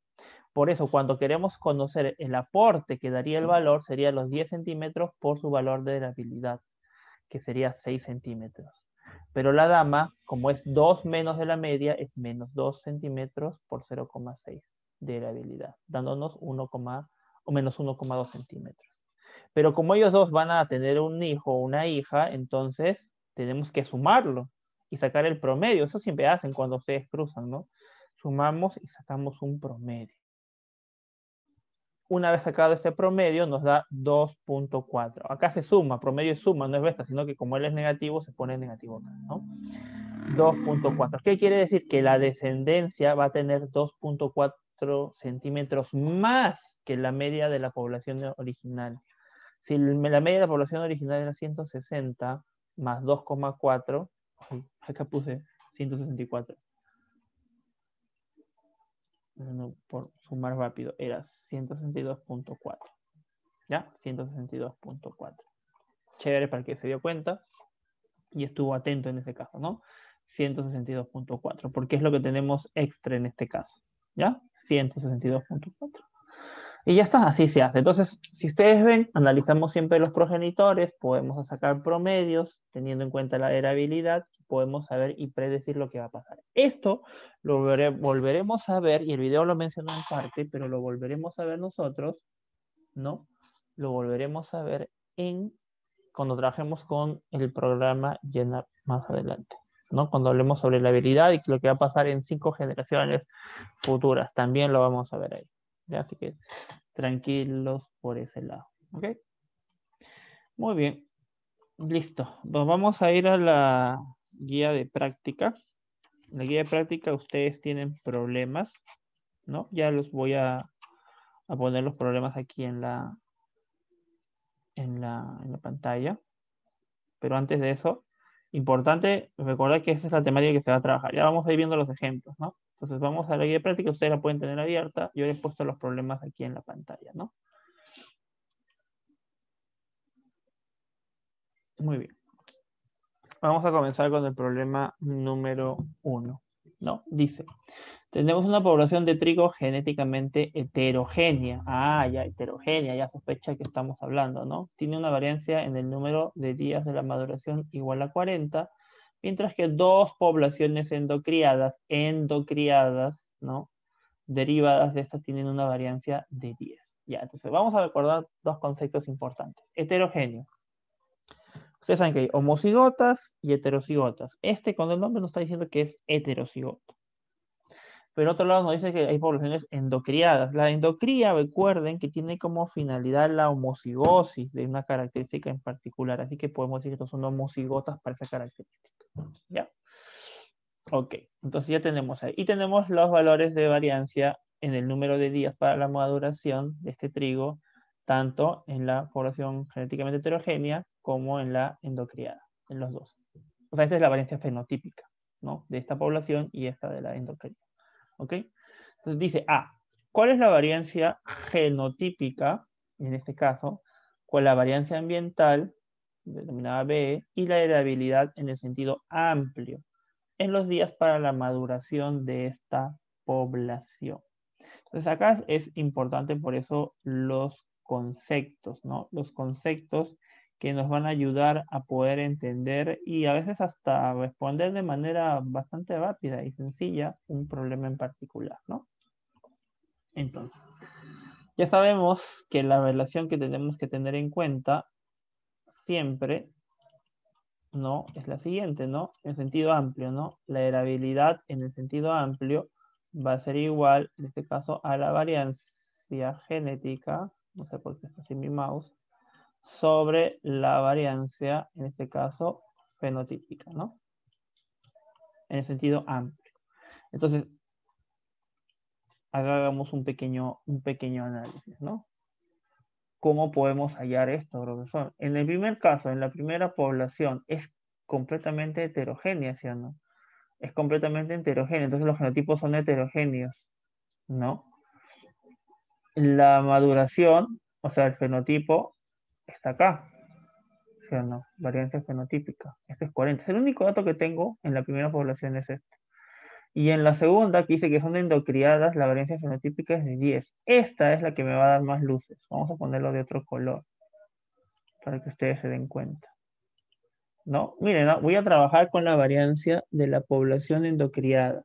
Por eso, cuando queremos conocer el aporte que daría el valor, sería los 10 centímetros por su valor de habilidad, que sería 6 centímetros. Pero la dama, como es 2 menos de la media, es menos 2 centímetros por 0,6 de la habilidad, dándonos 1, o menos 1,2 centímetros. Pero como ellos dos van a tener un hijo o una hija, entonces tenemos que sumarlo y sacar el promedio. Eso siempre hacen cuando ustedes cruzan, ¿no? Sumamos y sacamos un promedio. Una vez sacado este promedio, nos da 2.4. Acá se suma, promedio es suma, no es besta, sino que como él es negativo, se pone negativo ¿no? 2.4. ¿Qué quiere decir? Que la descendencia va a tener 2.4 centímetros más que la media de la población original. Si la media de la población original era 160 más 2,4, acá puse 164. por sumar rápido, era 162.4. ¿Ya? 162.4. Chévere para que se dio cuenta y estuvo atento en ese caso, ¿no? 162.4, porque es lo que tenemos extra en este caso. ¿Ya? 162.4. Y ya está, así se hace. Entonces, si ustedes ven, analizamos siempre los progenitores, podemos sacar promedios, teniendo en cuenta la heredabilidad, podemos saber y predecir lo que va a pasar. Esto lo volveremos a ver, y el video lo mencionó en parte, pero lo volveremos a ver nosotros, ¿no? Lo volveremos a ver en cuando trabajemos con el programa Llenar más adelante. ¿no? Cuando hablemos sobre la habilidad y lo que va a pasar en cinco generaciones futuras, también lo vamos a ver ahí. Así que tranquilos por ese lado. ¿Ok? Muy bien. Listo. Nos vamos a ir a la guía de práctica. En la guía de práctica ustedes tienen problemas, ¿no? Ya los voy a, poner los problemas aquí en la, en la, en la pantalla. Pero antes de eso, importante recordar que esa es la temática que se va a trabajar. Ya vamos a ir viendo los ejemplos, ¿no? Entonces vamos a la guía de práctica, ustedes la pueden tener abierta. Yo he puesto los problemas aquí en la pantalla, ¿no? Muy bien. Vamos a comenzar con el problema número uno, ¿no? Dice, tenemos una población de trigo genéticamente heterogénea. Ah, ya heterogénea, ya sospecha que estamos hablando, ¿no? Tiene una variancia en el número de días de la maduración igual a 40 mientras que dos poblaciones endocriadas, endocriadas, ¿no? Derivadas de estas tienen una variancia de 10. Ya, entonces vamos a recordar dos conceptos importantes. Heterogéneo. Ustedes saben que hay homocigotas y heterocigotas. Este con el nombre nos está diciendo que es heterocigoto. Pero otro lado nos dice que hay poblaciones endocriadas. La endocría, recuerden que tiene como finalidad la homocigosis de una característica en particular. Así que podemos decir que son homocigotas para esa característica. ¿Ya? Ok, entonces ya tenemos ahí. Y tenemos los valores de variancia en el número de días para la maduración de este trigo, tanto en la población genéticamente heterogénea como en la endocriada, en los dos. O sea, esta es la variancia fenotípica, ¿no? De esta población y esta de la endocriada. ¿Ok? Entonces dice, ah, ¿cuál es la variancia genotípica, en este caso? ¿Cuál es la variancia ambiental, denominada B, y la heredabilidad en el sentido amplio, en los días para la maduración de esta población. Entonces acá es importante por eso los conceptos, ¿no? Los conceptos que nos van a ayudar a poder entender y a veces hasta responder de manera bastante rápida y sencilla un problema en particular, ¿no? Entonces, ya sabemos que la relación que tenemos que tener en cuenta siempre, ¿no? Es la siguiente, ¿no? En sentido amplio, ¿no? La heredabilidad en el sentido amplio va a ser igual, en este caso, a la variancia genética, no sé por qué está así mi mouse, sobre la variancia, en este caso, fenotípica, ¿no? En el sentido amplio. Entonces, hagamos un pequeño, un pequeño análisis, ¿no? ¿Cómo podemos hallar esto, profesor? En el primer caso, en la primera población, es completamente heterogénea, ¿sí o no? Es completamente heterogénea, entonces los genotipos son heterogéneos, ¿no? La maduración, o sea, el fenotipo, está acá. ¿Sí o no? Variancia fenotípica. Este es 40. el único dato que tengo en la primera población es este. Y en la segunda, que dice que son endocriadas, la variancia fenotípica es de 10. Esta es la que me va a dar más luces. Vamos a ponerlo de otro color para que ustedes se den cuenta. ¿no? Miren, voy a trabajar con la variancia de la población endocriada.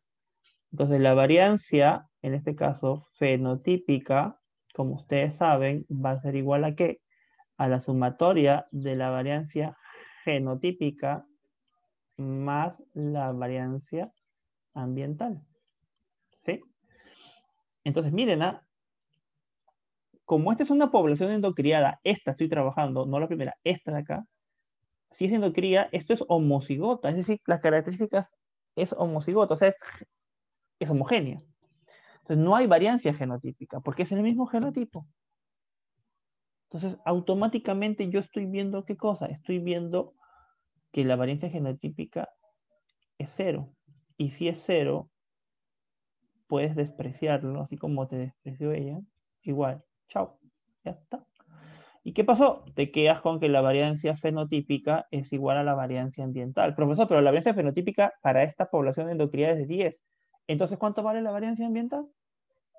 Entonces, la variancia, en este caso, fenotípica, como ustedes saben, va a ser igual a qué? A la sumatoria de la variancia genotípica más la variancia ambiental. ¿Sí? Entonces, miren, ¿ah? como esta es una población endocriada, esta estoy trabajando, no la primera, esta de acá, si es endocría, esto es homocigota, es decir, las características es homocigota, o sea, es, es homogénea. Entonces, no hay variancia genotípica, porque es el mismo genotipo. Entonces, automáticamente yo estoy viendo qué cosa? Estoy viendo que la variancia genotípica es cero. Y si es cero, puedes despreciarlo, así como te despreció ella. Igual, chao, ya está. ¿Y qué pasó? Te quedas con que la variancia fenotípica es igual a la variancia ambiental. Profesor, pero la variancia fenotípica para esta población endocrina es de 10. Entonces, ¿cuánto vale la variancia ambiental?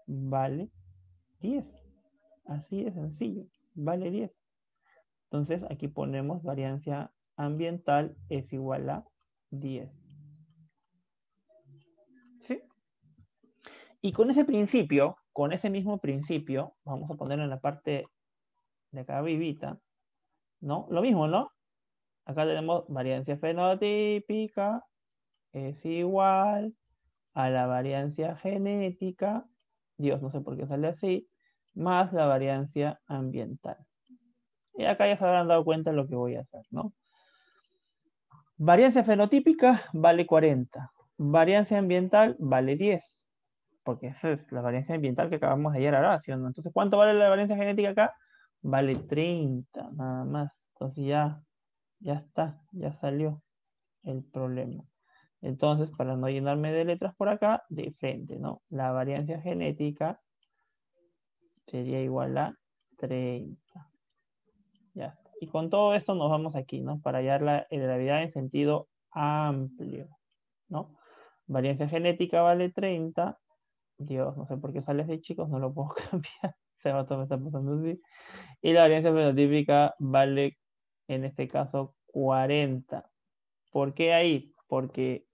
Vale 10. Así de sencillo. Vale 10. Entonces, aquí ponemos variancia ambiental es igual a 10. ¿Sí? Y con ese principio, con ese mismo principio, vamos a ponerlo en la parte de acá vivita, ¿no? Lo mismo, ¿no? Acá tenemos variancia fenotípica es igual a la variancia genética, Dios, no sé por qué sale así, más la variancia ambiental. Y acá ya se habrán dado cuenta de lo que voy a hacer, ¿no? Variancia fenotípica vale 40. Variancia ambiental vale 10. Porque esa es la variancia ambiental que acabamos de ayer ahora, ¿sí? Entonces, ¿cuánto vale la variancia genética acá? vale 30 nada más. Entonces ya, ya está, ya salió el problema. Entonces, para no llenarme de letras por acá, de frente, ¿no? La variancia genética sería igual a 30. Ya Y con todo esto nos vamos aquí, ¿no? Para hallar la gravedad en sentido amplio, ¿no? Variancia genética vale 30. Dios, no sé por qué sale así, chicos, no lo puedo [LAUGHS] cambiar me está pasando así. Y la variancia fenotípica vale, en este caso, 40. ¿Por qué ahí? Porque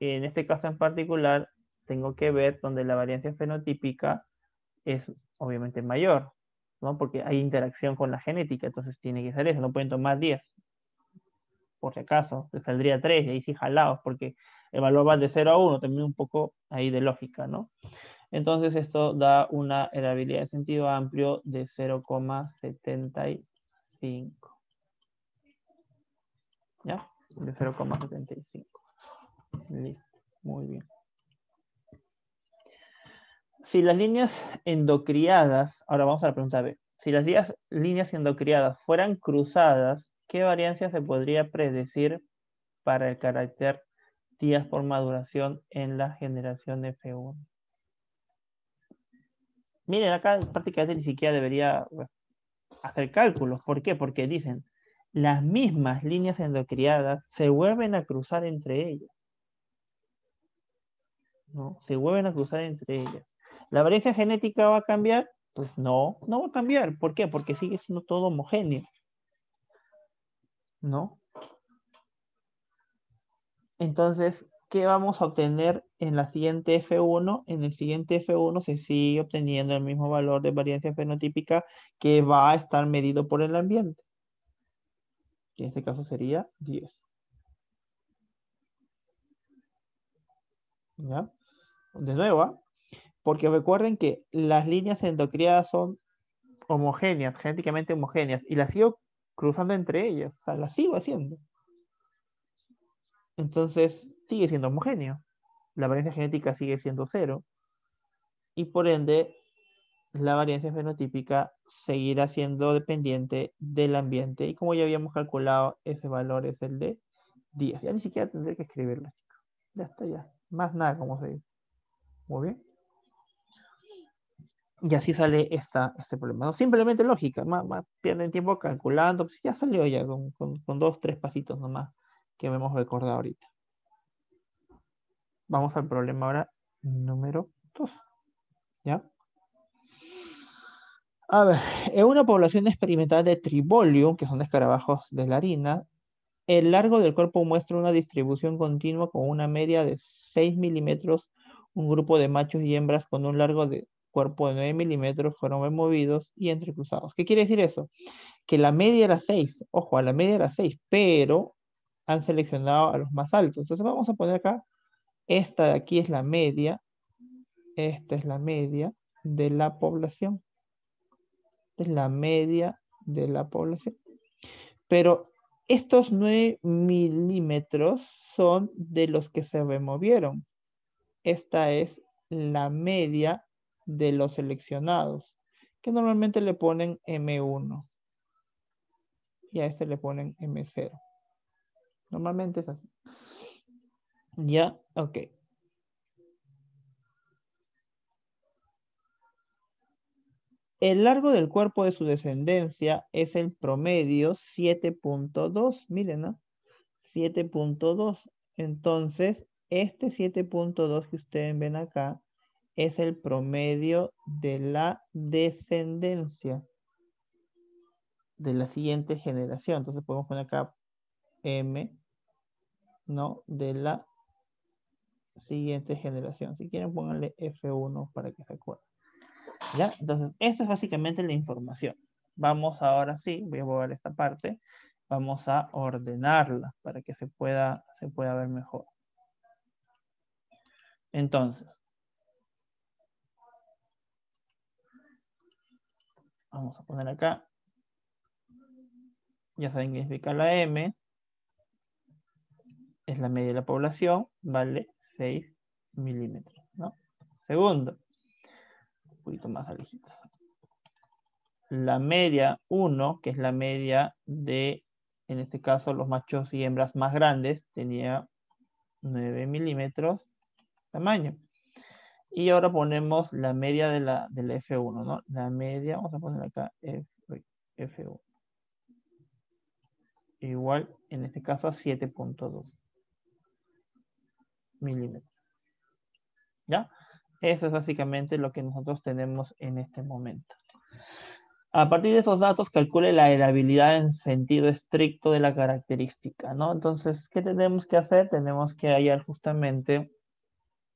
en este caso en particular tengo que ver donde la variancia fenotípica es obviamente mayor, ¿no? Porque hay interacción con la genética, entonces tiene que ser eso, no pueden tomar 10. Por si acaso, te saldría 3 y ahí sí jalados, porque el valor va de 0 a 1, también un poco ahí de lógica, ¿no? Entonces esto da una heredabilidad de sentido amplio de 0,75. ¿Ya? De 0,75. Listo. Muy bien. Si las líneas endocriadas, ahora vamos a la pregunta B. Si las líneas endocriadas fueran cruzadas, ¿qué variancia se podría predecir para el carácter días por maduración en la generación F1? Miren, acá prácticamente ni siquiera debería hacer cálculos. ¿Por qué? Porque dicen, las mismas líneas endocriadas se vuelven a cruzar entre ellas. ¿No? Se vuelven a cruzar entre ellas. ¿La variancia genética va a cambiar? Pues no, no va a cambiar. ¿Por qué? Porque sigue siendo todo homogéneo. ¿No? Entonces, ¿qué vamos a obtener en la siguiente F1? En el siguiente F1 se sigue obteniendo el mismo valor de variancia fenotípica que va a estar medido por el ambiente. en este caso sería 10. ¿Ya? De nuevo, ¿ah? Porque recuerden que las líneas endocriadas son homogéneas, genéticamente homogéneas, y las sigo cruzando entre ellas, o sea, las sigo haciendo. Entonces, sigue siendo homogéneo. La variancia genética sigue siendo cero. Y por ende, la variancia fenotípica seguirá siendo dependiente del ambiente. Y como ya habíamos calculado, ese valor es el de 10. Ya ni siquiera tendré que escribirlo. Ya está, ya. Más nada, como se dice. Muy bien. Y así sale esta, este problema. simplemente lógica, más, pierden tiempo calculando, pues ya salió ya con, con dos, tres pasitos nomás que hemos recordado ahorita. Vamos al problema ahora número 2. ¿Ya? A ver, en una población experimental de tribolium, que son escarabajos de la harina, el largo del cuerpo muestra una distribución continua con una media de 6 milímetros. Un grupo de machos y hembras con un largo de cuerpo de 9 milímetros fueron removidos y entrecruzados. ¿Qué quiere decir eso? Que la media era 6. Ojo, a la media era 6, pero han seleccionado a los más altos. Entonces vamos a poner acá, esta de aquí es la media, esta es la media de la población. Esta es la media de la población. Pero estos 9 milímetros son de los que se removieron. Esta es la media de los seleccionados, que normalmente le ponen M1. Y a este le ponen M0. Normalmente es así. Ya, ok. El largo del cuerpo de su descendencia es el promedio 7.2. Miren, ¿no? 7.2. Entonces, este 7.2 que ustedes ven acá es el promedio de la descendencia de la siguiente generación. Entonces podemos poner acá M, ¿no? De la siguiente generación. Si quieren, pónganle F1 para que se acuerden. ¿Ya? Entonces, esta es básicamente la información. Vamos ahora sí, voy a mover esta parte. Vamos a ordenarla para que se pueda, se pueda ver mejor. Entonces, vamos a poner acá. Ya saben que significa la M. Es la media de la población, vale 6 milímetros, ¿no? Segundo, poquito más alejitos. La media 1, que es la media de, en este caso, los machos y hembras más grandes, tenía 9 milímetros tamaño. Y ahora ponemos la media de la, de la F1, ¿no? La media, vamos a poner acá F, F1. Igual, en este caso, a 7.2 milímetros. ¿Ya? Eso es básicamente lo que nosotros tenemos en este momento. A partir de esos datos, calcule la heredabilidad en sentido estricto de la característica, ¿no? Entonces, ¿qué tenemos que hacer? Tenemos que hallar justamente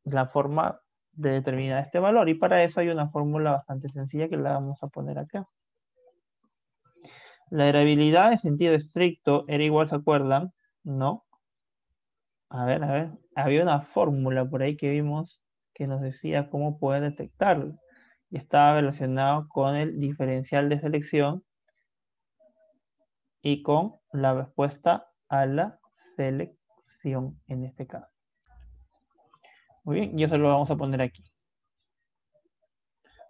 la forma de determinar este valor. Y para eso hay una fórmula bastante sencilla que la vamos a poner acá. La heredabilidad en sentido estricto era igual, ¿se acuerdan? ¿No? A ver, a ver. Había una fórmula por ahí que vimos que nos decía cómo poder detectarlo. Y estaba relacionado con el diferencial de selección y con la respuesta a la selección en este caso. Muy bien, y eso lo vamos a poner aquí.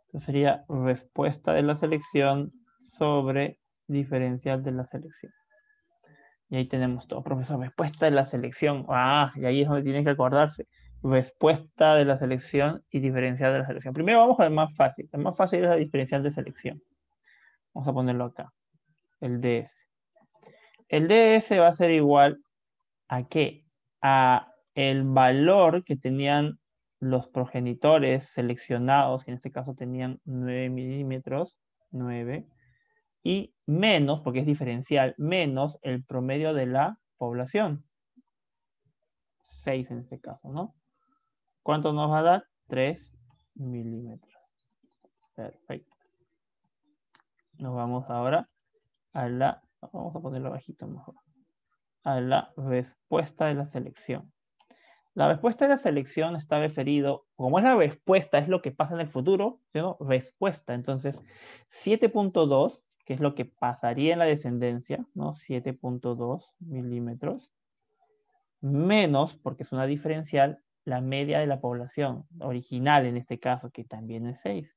Entonces sería respuesta de la selección sobre diferencial de la selección. Y ahí tenemos todo, profesor, respuesta de la selección. Ah, y ahí es donde tienen que acordarse respuesta de la selección y diferencial de la selección. Primero vamos el más fácil. El más fácil es la diferencial de selección. Vamos a ponerlo acá. El DS. El DS va a ser igual a qué? A el valor que tenían los progenitores seleccionados, que en este caso tenían 9 milímetros, 9, y menos, porque es diferencial, menos el promedio de la población. 6 en este caso, ¿no? ¿Cuánto nos va a dar? 3 milímetros. Perfecto. Nos vamos ahora a la, vamos a ponerlo bajito mejor, a la respuesta de la selección. La respuesta de la selección está referido, como es la respuesta, es lo que pasa en el futuro, ¿no? respuesta. Entonces, 7.2, que es lo que pasaría en la descendencia, ¿no? 7.2 milímetros, menos, porque es una diferencial, la media de la población original en este caso, que también es 6.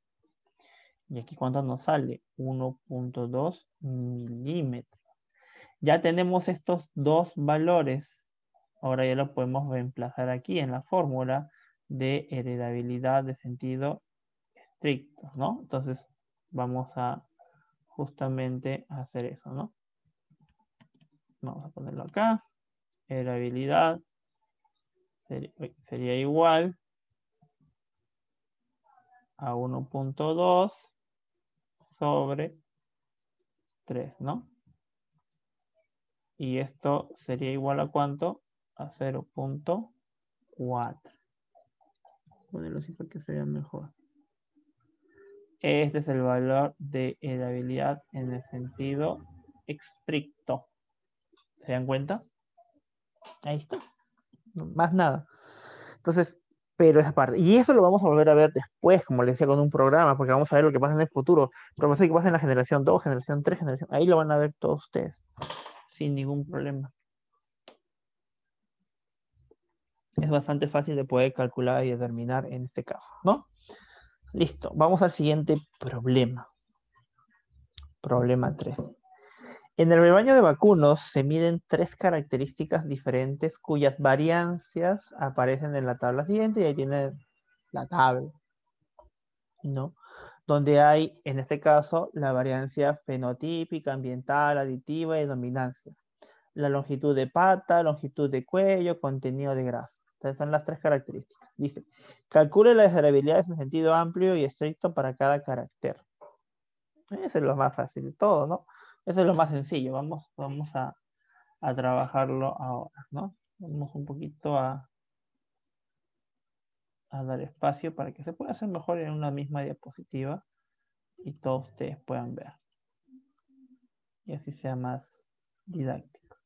Y aquí cuánto nos sale? 1.2 milímetros. Ya tenemos estos dos valores. Ahora ya lo podemos reemplazar aquí en la fórmula de heredabilidad de sentido estricto, ¿no? Entonces vamos a justamente hacer eso, ¿no? Vamos a ponerlo acá. Heredabilidad sería, igual a 1.2 sobre 3, ¿no? Y esto sería igual a cuánto? A 0.4. Ponerlo así para que se mejor. Este es el valor de heredabilidad en el sentido estricto. ¿Se dan cuenta? Ahí está. más nada. Entonces, pero esa parte. Y eso lo vamos a volver a ver después, como les decía, con un programa, porque vamos a ver lo que pasa en el futuro. A que pasa en la generación 2, generación 3, generación. Ahí lo van a ver todos ustedes. Sin ningún problema. Es bastante fácil de poder calcular y determinar en este caso, ¿no? Listo, vamos al siguiente problema. Problema 3. En el rebaño de vacunos se miden tres características diferentes cuyas variancias aparecen en la tabla siguiente y ahí tiene la tabla, ¿no? Donde hay, en este caso, la variancia fenotípica, ambiental, aditiva y dominancia. La longitud de pata, longitud de cuello, contenido de grasa. Estas son las tres características. Dice, calcule las variabilidades en sentido amplio y estricto para cada carácter. Eso es lo más fácil de todo, ¿no? Eso es lo más sencillo. Vamos, vamos a, a trabajarlo ahora, ¿no? Vamos un poquito a, a dar espacio para que se pueda hacer mejor en una misma diapositiva y todos ustedes puedan ver. Y así sea más didáctico.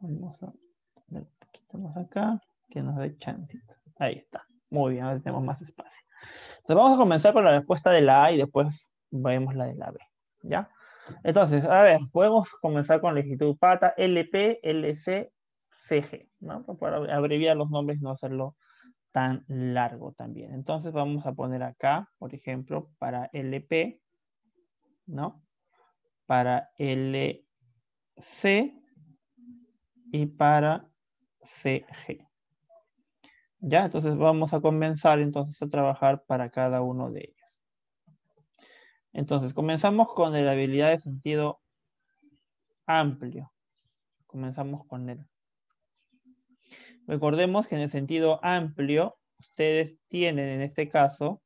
Vamos a más acá que nos dé chancito. Ahí está. Muy bien, ahora tenemos más espacio. Entonces vamos a comenzar con la respuesta de la A y después vemos la de la B. ¿Ya? Entonces, a ver, podemos comenzar con la longitud pata LP, LC, CG, ¿no? Para abreviar los nombres y no hacerlo tan largo también. Entonces vamos a poner acá, por ejemplo, para LP, ¿no? Para LC y para CG. Ya, entonces vamos a comenzar entonces a trabajar para cada uno de ellos. Entonces, comenzamos con la habilidad de sentido amplio. Comenzamos con él. Recordemos que en el sentido amplio, ustedes tienen en este caso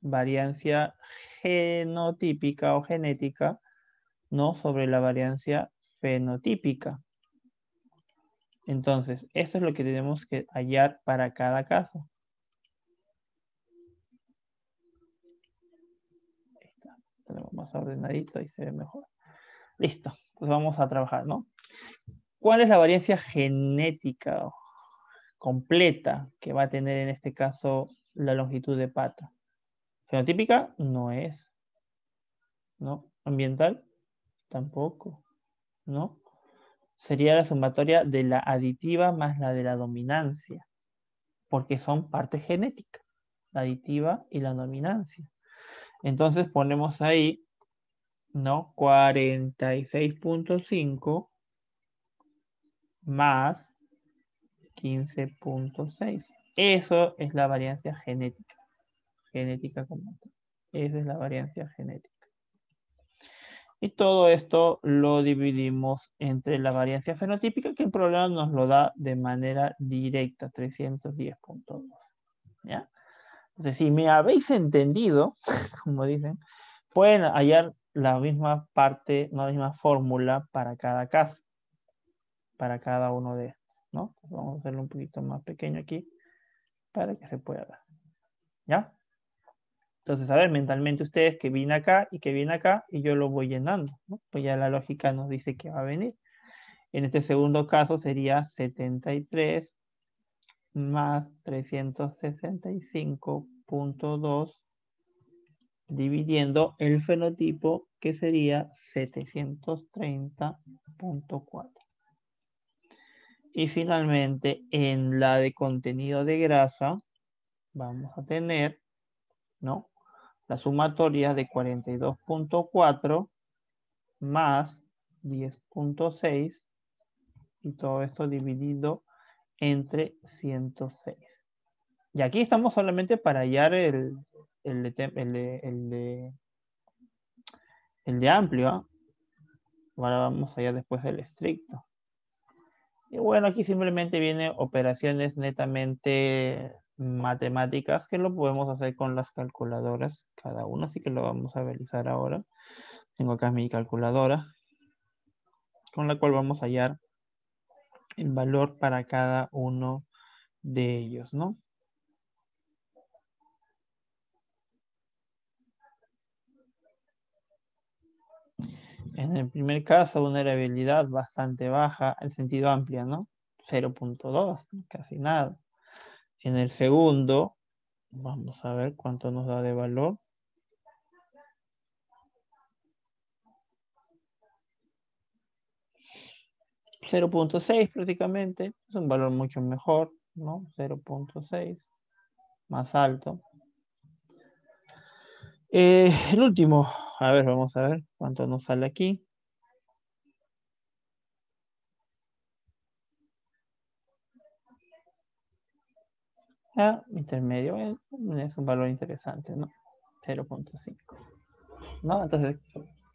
variancia genotípica o genética, no sobre la variancia fenotípica. Entonces, esto es lo que tenemos que hallar para cada caso. Ahí está. Tenemos más ordenadito y se ve mejor. Listo. Entonces vamos a trabajar, ¿no? ¿Cuál es la variancia genética completa que va a tener en este caso la longitud de pata? Fenotípica no es. ¿No? Ambiental tampoco. ¿No? Sería la sumatoria de la aditiva más la de la dominancia, porque son partes genéticas, la aditiva y la dominancia. Entonces ponemos ahí, ¿no? 46.5 más 15.6. Eso es la variancia genética. Genética como Esa es la variancia genética. Y todo esto lo dividimos entre la variancia fenotípica, que el programa nos lo da de manera directa, 310.2. ¿Ya? Entonces, si me habéis entendido, [LAUGHS] como dicen, pueden hallar la misma parte, la misma fórmula para cada caso, para cada uno de estos, ¿no? vamos a hacerlo un poquito más pequeño aquí para que se pueda ver. ¿Ya? Entonces, a ver, mentalmente ustedes que viene acá y que viene acá y yo lo voy llenando, ¿no? Pues ya la lógica nos dice que va a venir. En este segundo caso sería 73 más 365.2 dividiendo el fenotipo que sería 730.4. Y finalmente en la de contenido de grasa vamos a tener, ¿no? La sumatoria de 42.4 más 10.6 y todo esto dividido entre 106. Y aquí estamos solamente para hallar el, el, de, amplio. ¿ah? Ahora vamos allá después del estricto. Y bueno, aquí simplemente viene operaciones netamente matemáticas que lo podemos hacer con las calculadoras cada uno, así que lo vamos a realizar ahora. Tengo acá mi calculadora. con la cual vamos a hallar el valor para cada uno de ellos, ¿no? En el primer caso, una bastante baja, en sentido amplio, ¿no? 0.2, casi nada. En el segundo, vamos a ver cuánto nos da de valor. 0.6 prácticamente, es un valor mucho mejor, ¿no? 0.6, más alto. Eh, el último, a ver, vamos a ver cuánto nos sale aquí. Intermedio, eh, es un valor interesante, ¿no? 0.5. ¿No? Entonces,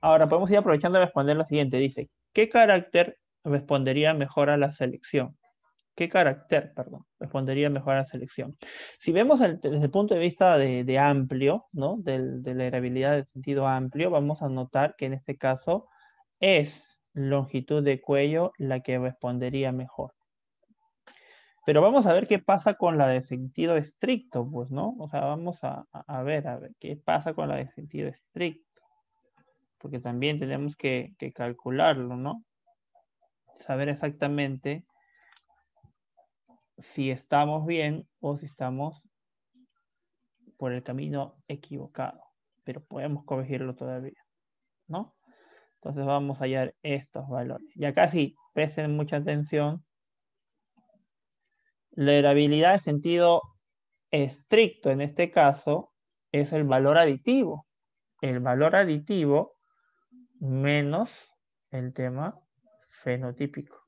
ahora podemos ir aprovechando y responder lo siguiente. Dice, ¿qué carácter respondería mejor a la selección? ¿Qué carácter, perdón, respondería mejor a la selección? Si vemos desde el punto de vista de, amplio, ¿no? de la heredabilidad del sentido amplio, vamos a notar que en este caso es longitud de cuello la que respondería mejor. Pero vamos a ver qué pasa con la de sentido estricto, pues, ¿no? O sea, vamos a, ver, a ver, qué pasa con la de sentido estricto. Porque también tenemos que, que calcularlo, ¿no? Saber exactamente si estamos bien o si estamos por el camino equivocado. Pero podemos corregirlo todavía, ¿no? Entonces vamos a hallar estos valores. Y acá sí, presten mucha atención. La heredabilidad de sentido estricto en este caso es el valor aditivo. El valor aditivo menos el tema fenotípico.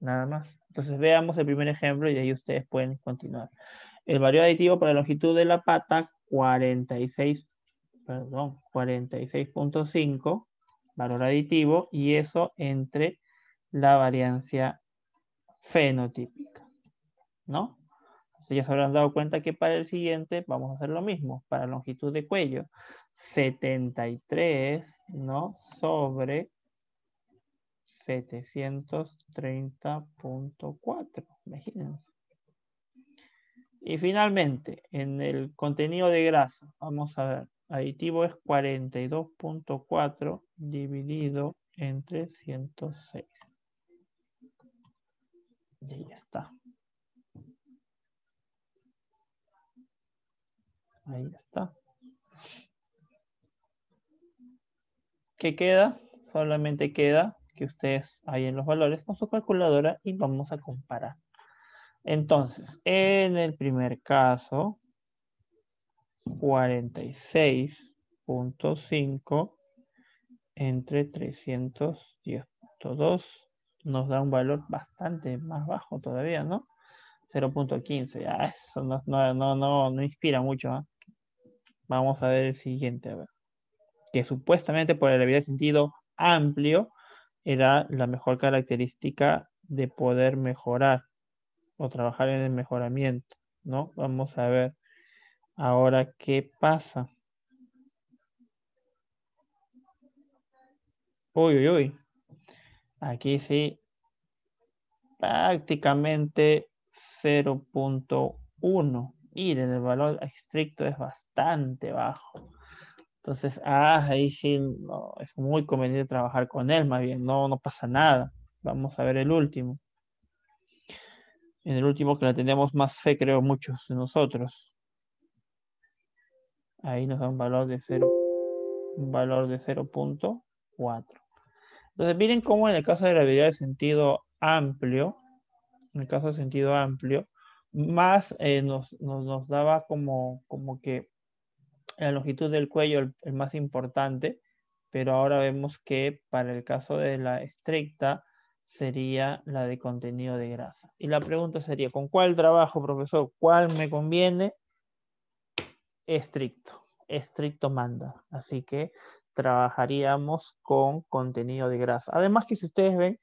Nada más. Entonces veamos el primer ejemplo y ahí ustedes pueden continuar. El valor aditivo para la longitud de la pata, 46, perdón, 46.5, valor aditivo, y eso entre la variancia fenotípica, ¿no? Entonces ya se habrán dado cuenta que para el siguiente vamos a hacer lo mismo. Para longitud de cuello, 73, ¿no? Sobre 730.4, imagínense. Y finalmente, en el contenido de grasa, vamos a ver, aditivo es 42.4 dividido entre 106. Y ahí está. Ahí está. ¿Qué queda? Solamente queda que ustedes hay en los valores con su calculadora y vamos a comparar. Entonces, en el primer caso, 46.5 entre 310.2 nos da un valor bastante más bajo todavía, ¿no? 0.15, ya eso no, no, no, no, inspira mucho. ¿ah? Vamos a ver el siguiente, a ver. Que supuestamente por el sentido amplio era la mejor característica de poder mejorar o trabajar en el mejoramiento, ¿no? Vamos a ver ahora qué pasa. Uy, uy, uy. Aquí sí, prácticamente 0.1. Y el valor estricto es bastante bajo. Entonces, ah, ahí sí es muy conveniente trabajar con él, más bien, no, no pasa nada. Vamos a ver el último. En el último que le tenemos más fe, creo, muchos de nosotros. Ahí nos da un valor de 0, un valor de 0.4. Entonces, miren cómo en el caso de la habilidad de sentido amplio, en el caso de sentido amplio, más eh, nos, nos, daba como, como que la longitud del cuello el, más importante, pero ahora vemos que para el caso de la estricta sería la de contenido de grasa. Y la pregunta sería, ¿con cuál trabajo, profesor? ¿Cuál me conviene? Estricto. Estricto manda. Así que trabajaríamos con contenido de grasa. Además que si ustedes ven,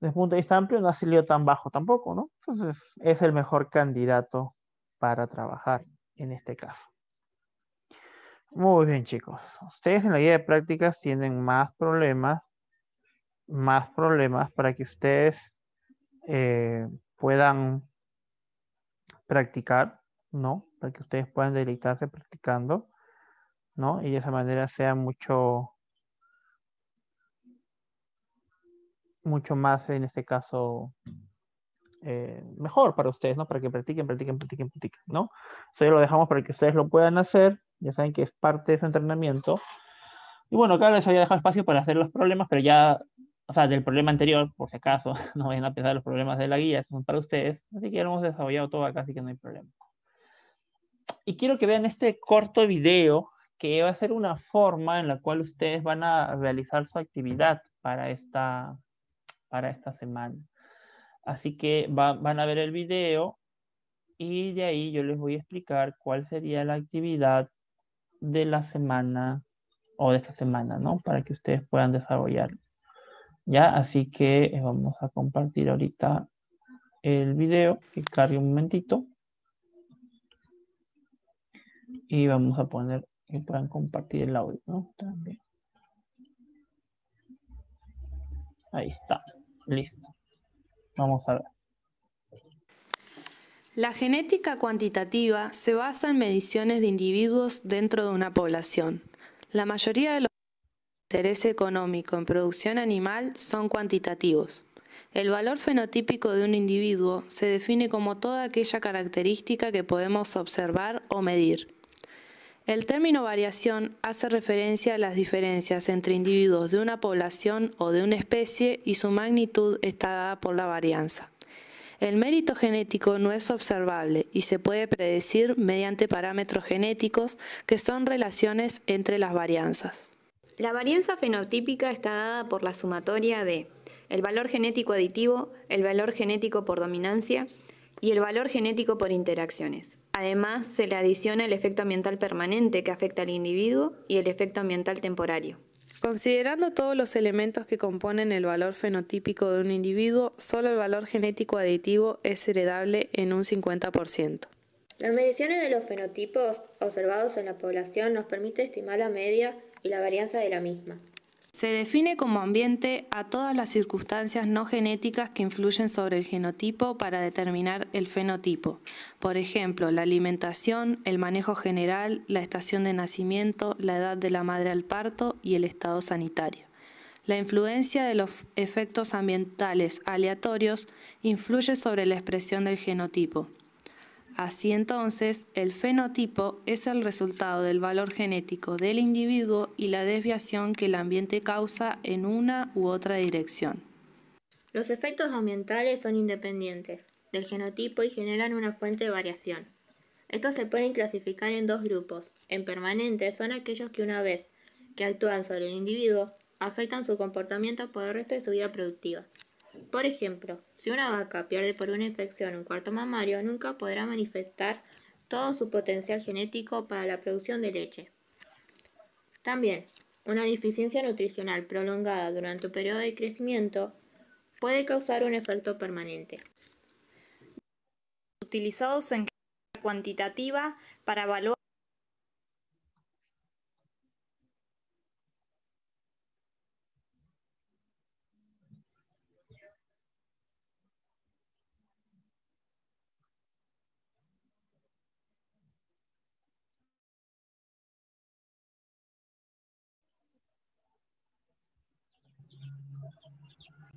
desde el punto de vista amplio no ha salido tan bajo tampoco, ¿no? Entonces es el mejor candidato para trabajar en este caso. Muy bien, chicos. Ustedes en la guía de prácticas tienen más problemas más problemas para que ustedes eh, puedan practicar, ¿no? Para que ustedes puedan deleitarse practicando, ¿no? Y de esa manera sea mucho, mucho más, en este caso, eh, mejor para ustedes, ¿no? Para que practiquen, practiquen, practiquen, practiquen, ¿no? Eso lo dejamos para que ustedes lo puedan hacer. Ya saben que es parte de su entrenamiento. Y bueno, acá les había dejado espacio para hacer los problemas, pero ya, o sea, del problema anterior, por si acaso, [LAUGHS] no vayan a pensar los problemas de la guía, son para ustedes. Así que ya lo hemos desarrollado todo acá, así que no hay problema. Y quiero que vean este corto video que va a ser una forma en la cual ustedes van a realizar su actividad para esta, para esta semana. Así que van a ver el video y de ahí yo les voy a explicar cuál sería la actividad de la semana o de esta semana, ¿no? Para que ustedes puedan desarrollarlo. Ya, así que eh, vamos a compartir ahorita el video, que cargue un momentito. Y vamos a poner que puedan compartir el audio, ¿no? También. Ahí está, listo. Vamos a ver. La genética cuantitativa se basa en mediciones de individuos dentro de una población. La mayoría de los interés económico en producción animal son cuantitativos. El valor fenotípico de un individuo se define como toda aquella característica que podemos observar o medir. El término variación hace referencia a las diferencias entre individuos de una población o de una especie y su magnitud está dada por la varianza. El mérito genético no es observable y se puede predecir mediante parámetros genéticos que son relaciones entre las varianzas. La varianza fenotípica está dada por la sumatoria de el valor genético aditivo, el valor genético por dominancia y el valor genético por interacciones. Además, se le adiciona el efecto ambiental permanente que afecta al individuo y el efecto ambiental temporario. Considerando todos los elementos que componen el valor fenotípico de un individuo, solo el valor genético aditivo es heredable en un 50%. Las mediciones de los fenotipos observados en la población nos permite estimar la media y la varianza de la misma. Se define como ambiente a todas las circunstancias no genéticas que influyen sobre el genotipo para determinar el fenotipo. Por ejemplo, la alimentación, el manejo general, la estación de nacimiento, la edad de la madre al parto y el estado sanitario. La influencia de los efectos ambientales aleatorios influye sobre la expresión del genotipo. Así entonces, el fenotipo es el resultado del valor genético del individuo y la desviación que el ambiente causa en una u otra dirección. Los efectos ambientales son independientes del genotipo y generan una fuente de variación. Estos se pueden clasificar en dos grupos. En permanentes son aquellos que una vez que actúan sobre el individuo afectan su comportamiento por el resto de su vida productiva. Por ejemplo, si una vaca pierde por una infección un cuarto mamario, nunca podrá manifestar todo su potencial genético para la producción de leche. También, una deficiencia nutricional prolongada durante un periodo de crecimiento puede causar un efecto permanente. Utilizados en cuantitativa para evaluar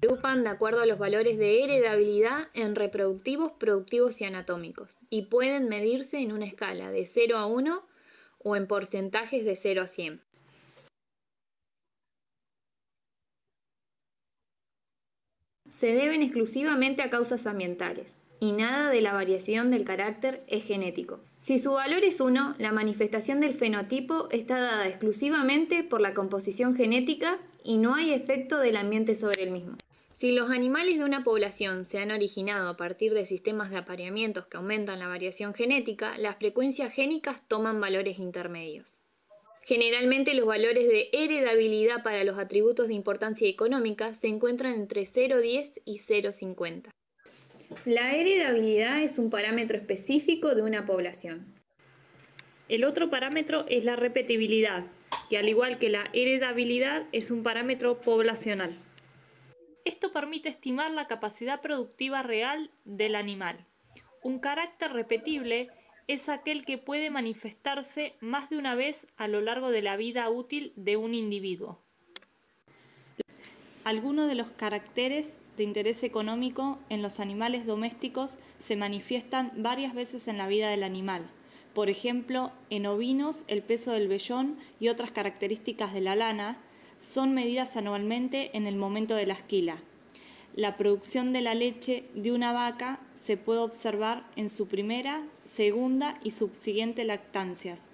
agrupan de acuerdo a los valores de heredabilidad en reproductivos, productivos y anatómicos, y pueden medirse en una escala de 0 a 1 o en porcentajes de 0 a 100. Se deben exclusivamente a causas ambientales, y nada de la variación del carácter es genético. Si su valor es 1, la manifestación del fenotipo está dada exclusivamente por la composición genética y no hay efecto del ambiente sobre el mismo. Si los animales de una población se han originado a partir de sistemas de apareamientos que aumentan la variación genética, las frecuencias génicas toman valores intermedios. Generalmente los valores de heredabilidad para los atributos de importancia económica se encuentran entre 0,10 y 0,50. La heredabilidad es un parámetro específico de una población. El otro parámetro es la repetibilidad, que al igual que la heredabilidad es un parámetro poblacional. Esto permite estimar la capacidad productiva real del animal. Un carácter repetible es aquel que puede manifestarse más de una vez a lo largo de la vida útil de un individuo. Algunos de los caracteres de interés económico en los animales domésticos se manifiestan varias veces en la vida del animal. Por ejemplo, en ovinos el peso del vellón y otras características de la lana son medidas anualmente en el momento de la esquila. La producción de la leche de una vaca se puede observar en su primera, segunda y subsiguiente lactancias,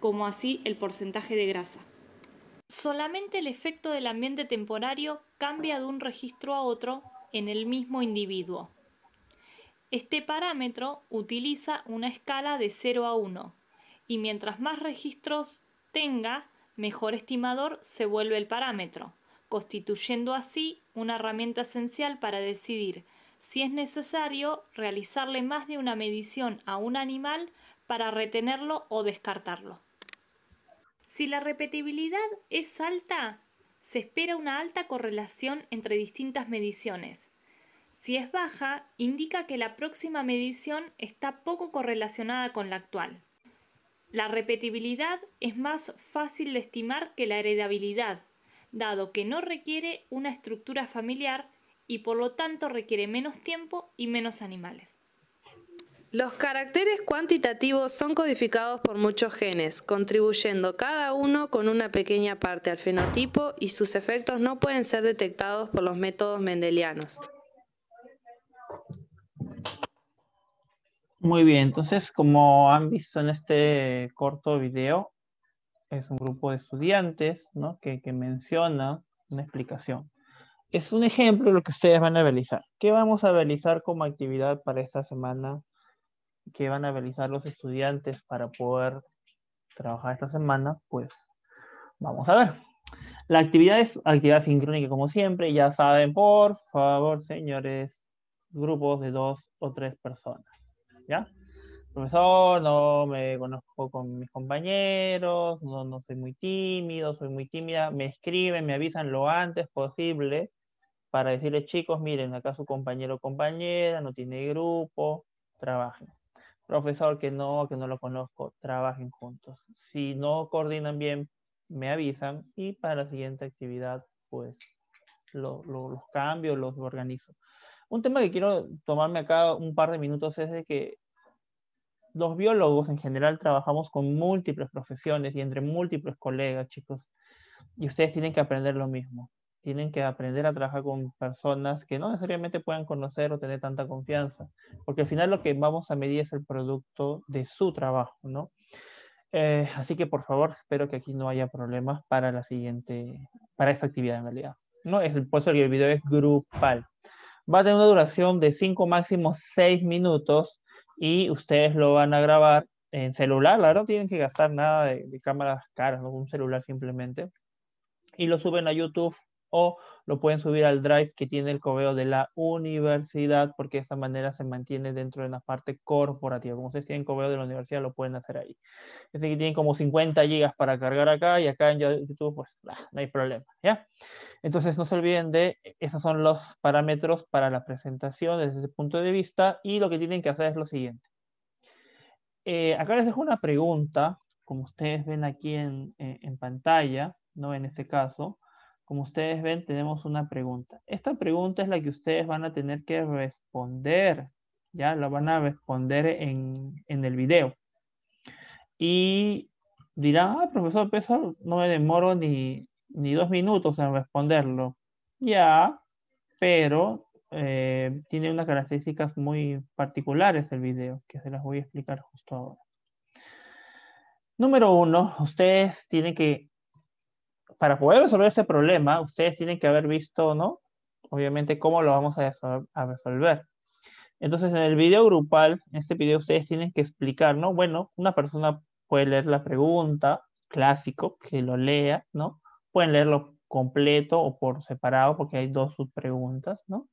como así el porcentaje de grasa. Solamente el efecto del ambiente temporario cambia de un registro a otro en el mismo individuo. Este parámetro utiliza una escala de 0 a 1 y mientras más registros tenga, mejor estimador se vuelve el parámetro, constituyendo así una herramienta esencial para decidir si es necesario realizarle más de una medición a un animal para retenerlo o descartarlo. Si la repetibilidad es alta, se espera una alta correlación entre distintas mediciones. Si es baja, indica que la próxima medición está poco correlacionada con la actual. La repetibilidad es más fácil de estimar que la heredabilidad, dado que no requiere una estructura familiar y por lo tanto requiere menos tiempo y menos animales. Los caracteres cuantitativos son codificados por muchos genes, contribuyendo cada uno con una pequeña parte al fenotipo y sus efectos no pueden ser detectados por los métodos mendelianos. Muy bien, entonces como han visto en este corto video, es un grupo de estudiantes ¿no? que, que menciona una explicación. Es un ejemplo de lo que ustedes van a realizar. ¿Qué vamos a realizar como actividad para esta semana? ¿Qué van a realizar los estudiantes para poder trabajar esta semana? Pues vamos a ver. La actividad es actividad sincrónica como siempre. Ya saben, por favor, señores, grupos de dos o tres personas. ¿Ya? Profesor, no me conozco con mis compañeros, no, no soy muy tímido, soy muy tímida, me escriben, me avisan lo antes posible para decirles, chicos, miren, acá su compañero o compañera no tiene grupo, trabajen. Profesor, que no, que no lo conozco, trabajen juntos. Si no coordinan bien, me avisan y para la siguiente actividad, pues, los cambios, los organizo. Un tema que quiero tomarme acá un par de minutos es de que los biólogos en general trabajamos con múltiples profesiones y entre múltiples colegas, chicos. Y ustedes tienen que aprender lo mismo. Tienen que aprender a trabajar con personas que no necesariamente puedan conocer o tener tanta confianza. Porque al final lo que vamos a medir es el producto de su trabajo, ¿no? Eh, así que por favor, espero que aquí no haya problemas para la siguiente, para esta actividad en realidad. ¿no? Es el puesto que el video es grupal va a tener una duración de 5 máximo 6 minutos y ustedes lo van a grabar en celular, la verdad no tienen que gastar nada de, cámaras caras, ¿no? un celular simplemente. Y lo suben a YouTube o lo pueden subir al Drive que tiene el correo de la universidad, porque de esta manera se mantiene dentro de la parte corporativa. Como ustedes tienen correo de la universidad, lo pueden hacer ahí. Decir, que tienen como 50 gigas para cargar acá y acá en YouTube, pues no hay problema, ¿ya? Entonces no se olviden de, esos son los parámetros para la presentación desde ese punto de vista y lo que tienen que hacer es lo siguiente. Eh, acá les dejo una pregunta, como ustedes ven aquí en, en, pantalla, ¿no? En este caso, como ustedes ven, tenemos una pregunta. Esta pregunta es la que ustedes van a tener que responder, ¿ya? La van a responder en, en el video. Y dirán, ah, profesor, eso no me demoro ni, ni dos minutos en responderlo. Ya, pero eh, tiene unas características muy particulares el video, que se las voy a explicar justo ahora. Número uno, ustedes tienen que, para poder resolver este problema, ustedes tienen que haber visto, ¿no? Obviamente, cómo lo vamos a, a resolver. Entonces, en el video grupal, en este video, ustedes tienen que explicar, ¿no? Bueno, una persona puede leer la pregunta, clásico, que lo lea, ¿no? pueden leerlo completo o por separado porque hay dos subpreguntas, ¿no?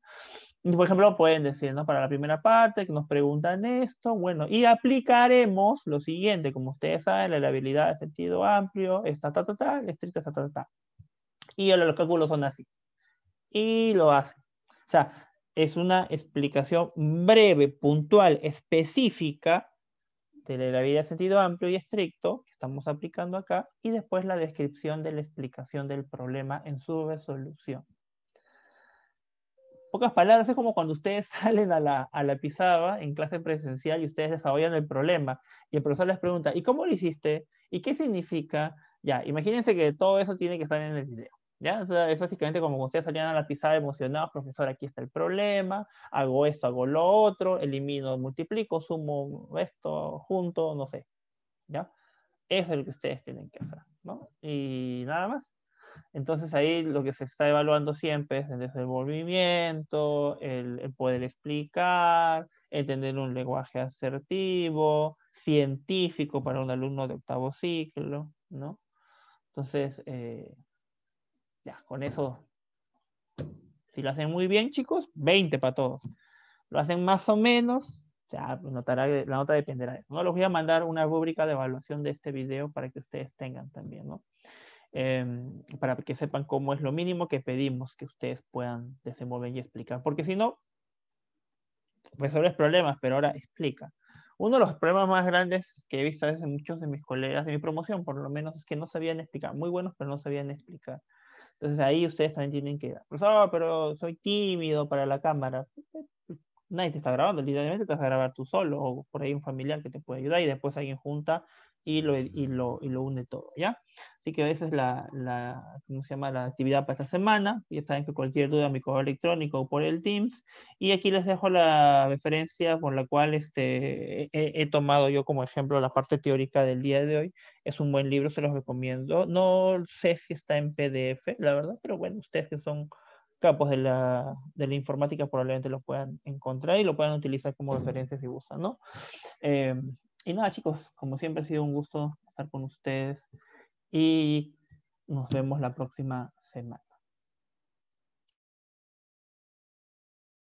Por ejemplo, pueden decir, ¿no? Para la primera parte que nos preguntan esto, bueno, y aplicaremos lo siguiente, como ustedes saben, la habilidad de sentido amplio, esta, ta, ta, ta, estricta, ta, ta, ta. Y los cálculos son así. Y lo hacen. sea, es una explicación breve, puntual, específica de la vida de sentido amplio y estricto que estamos aplicando acá y después la descripción de la explicación del problema en su resolución. Pocas palabras, es como cuando ustedes [LAUGHS] salen a la, a la pizarra en clase presencial y ustedes desarrollan el problema y el profesor les pregunta, ¿y cómo lo hiciste? ¿Y qué significa? Ya, imagínense que todo eso tiene que estar en el video. ¿Ya? es básicamente como cuando ustedes salían a la pizarra emocionados, profesor, aquí está el problema, hago esto, hago lo otro, elimino, multiplico, sumo esto, junto, no sé. ¿Ya? Eso es lo que ustedes tienen que hacer, ¿no? Y nada más. Entonces ahí lo que se está evaluando siempre es el desenvolvimiento, el, el poder explicar, entender un lenguaje asertivo, científico para un alumno de octavo ciclo, ¿no? Entonces, eh, ya, con eso, si lo hacen muy bien, chicos, 20 para todos. Lo hacen más o menos, ya, pues notará, la nota dependerá de eso. ¿no? Les voy a mandar una rúbrica de evaluación de este video para que ustedes tengan también, ¿no? Em, para que sepan cómo es lo mínimo que pedimos que ustedes puedan desenvolver y explicar. Porque si no, resuelves problemas, pero ahora explica. Uno de los problemas más grandes que he visto a veces muchos de mis colegas de mi promoción, por lo menos, es que no sabían explicar. Muy buenos, pero no sabían explicar. Entonces ahí ustedes también tienen que, profesor, pero soy tímido para la cámara. Nadie te está grabando, literalmente te vas a grabar tú solo o por ahí un familiar que te puede ayudar y después alguien junta y lo, y lo, y lo une todo, ¿ya? Así que esa es la, la, ¿cómo se llama? la actividad para esta semana. Ya saben que cualquier duda, mi correo electrónico o por el Teams. Y aquí les dejo la referencia por la cual este, he, he, tomado yo como ejemplo la parte teórica del día de hoy. Es un buen libro, se los recomiendo. No sé si está en PDF, la verdad, pero bueno, ustedes que son capos de la, de la informática probablemente lo puedan encontrar y lo puedan utilizar como referencia si gustan, ¿no? Eh, y nada, chicos, como siempre ha sido un gusto estar con ustedes y nos vemos la próxima semana.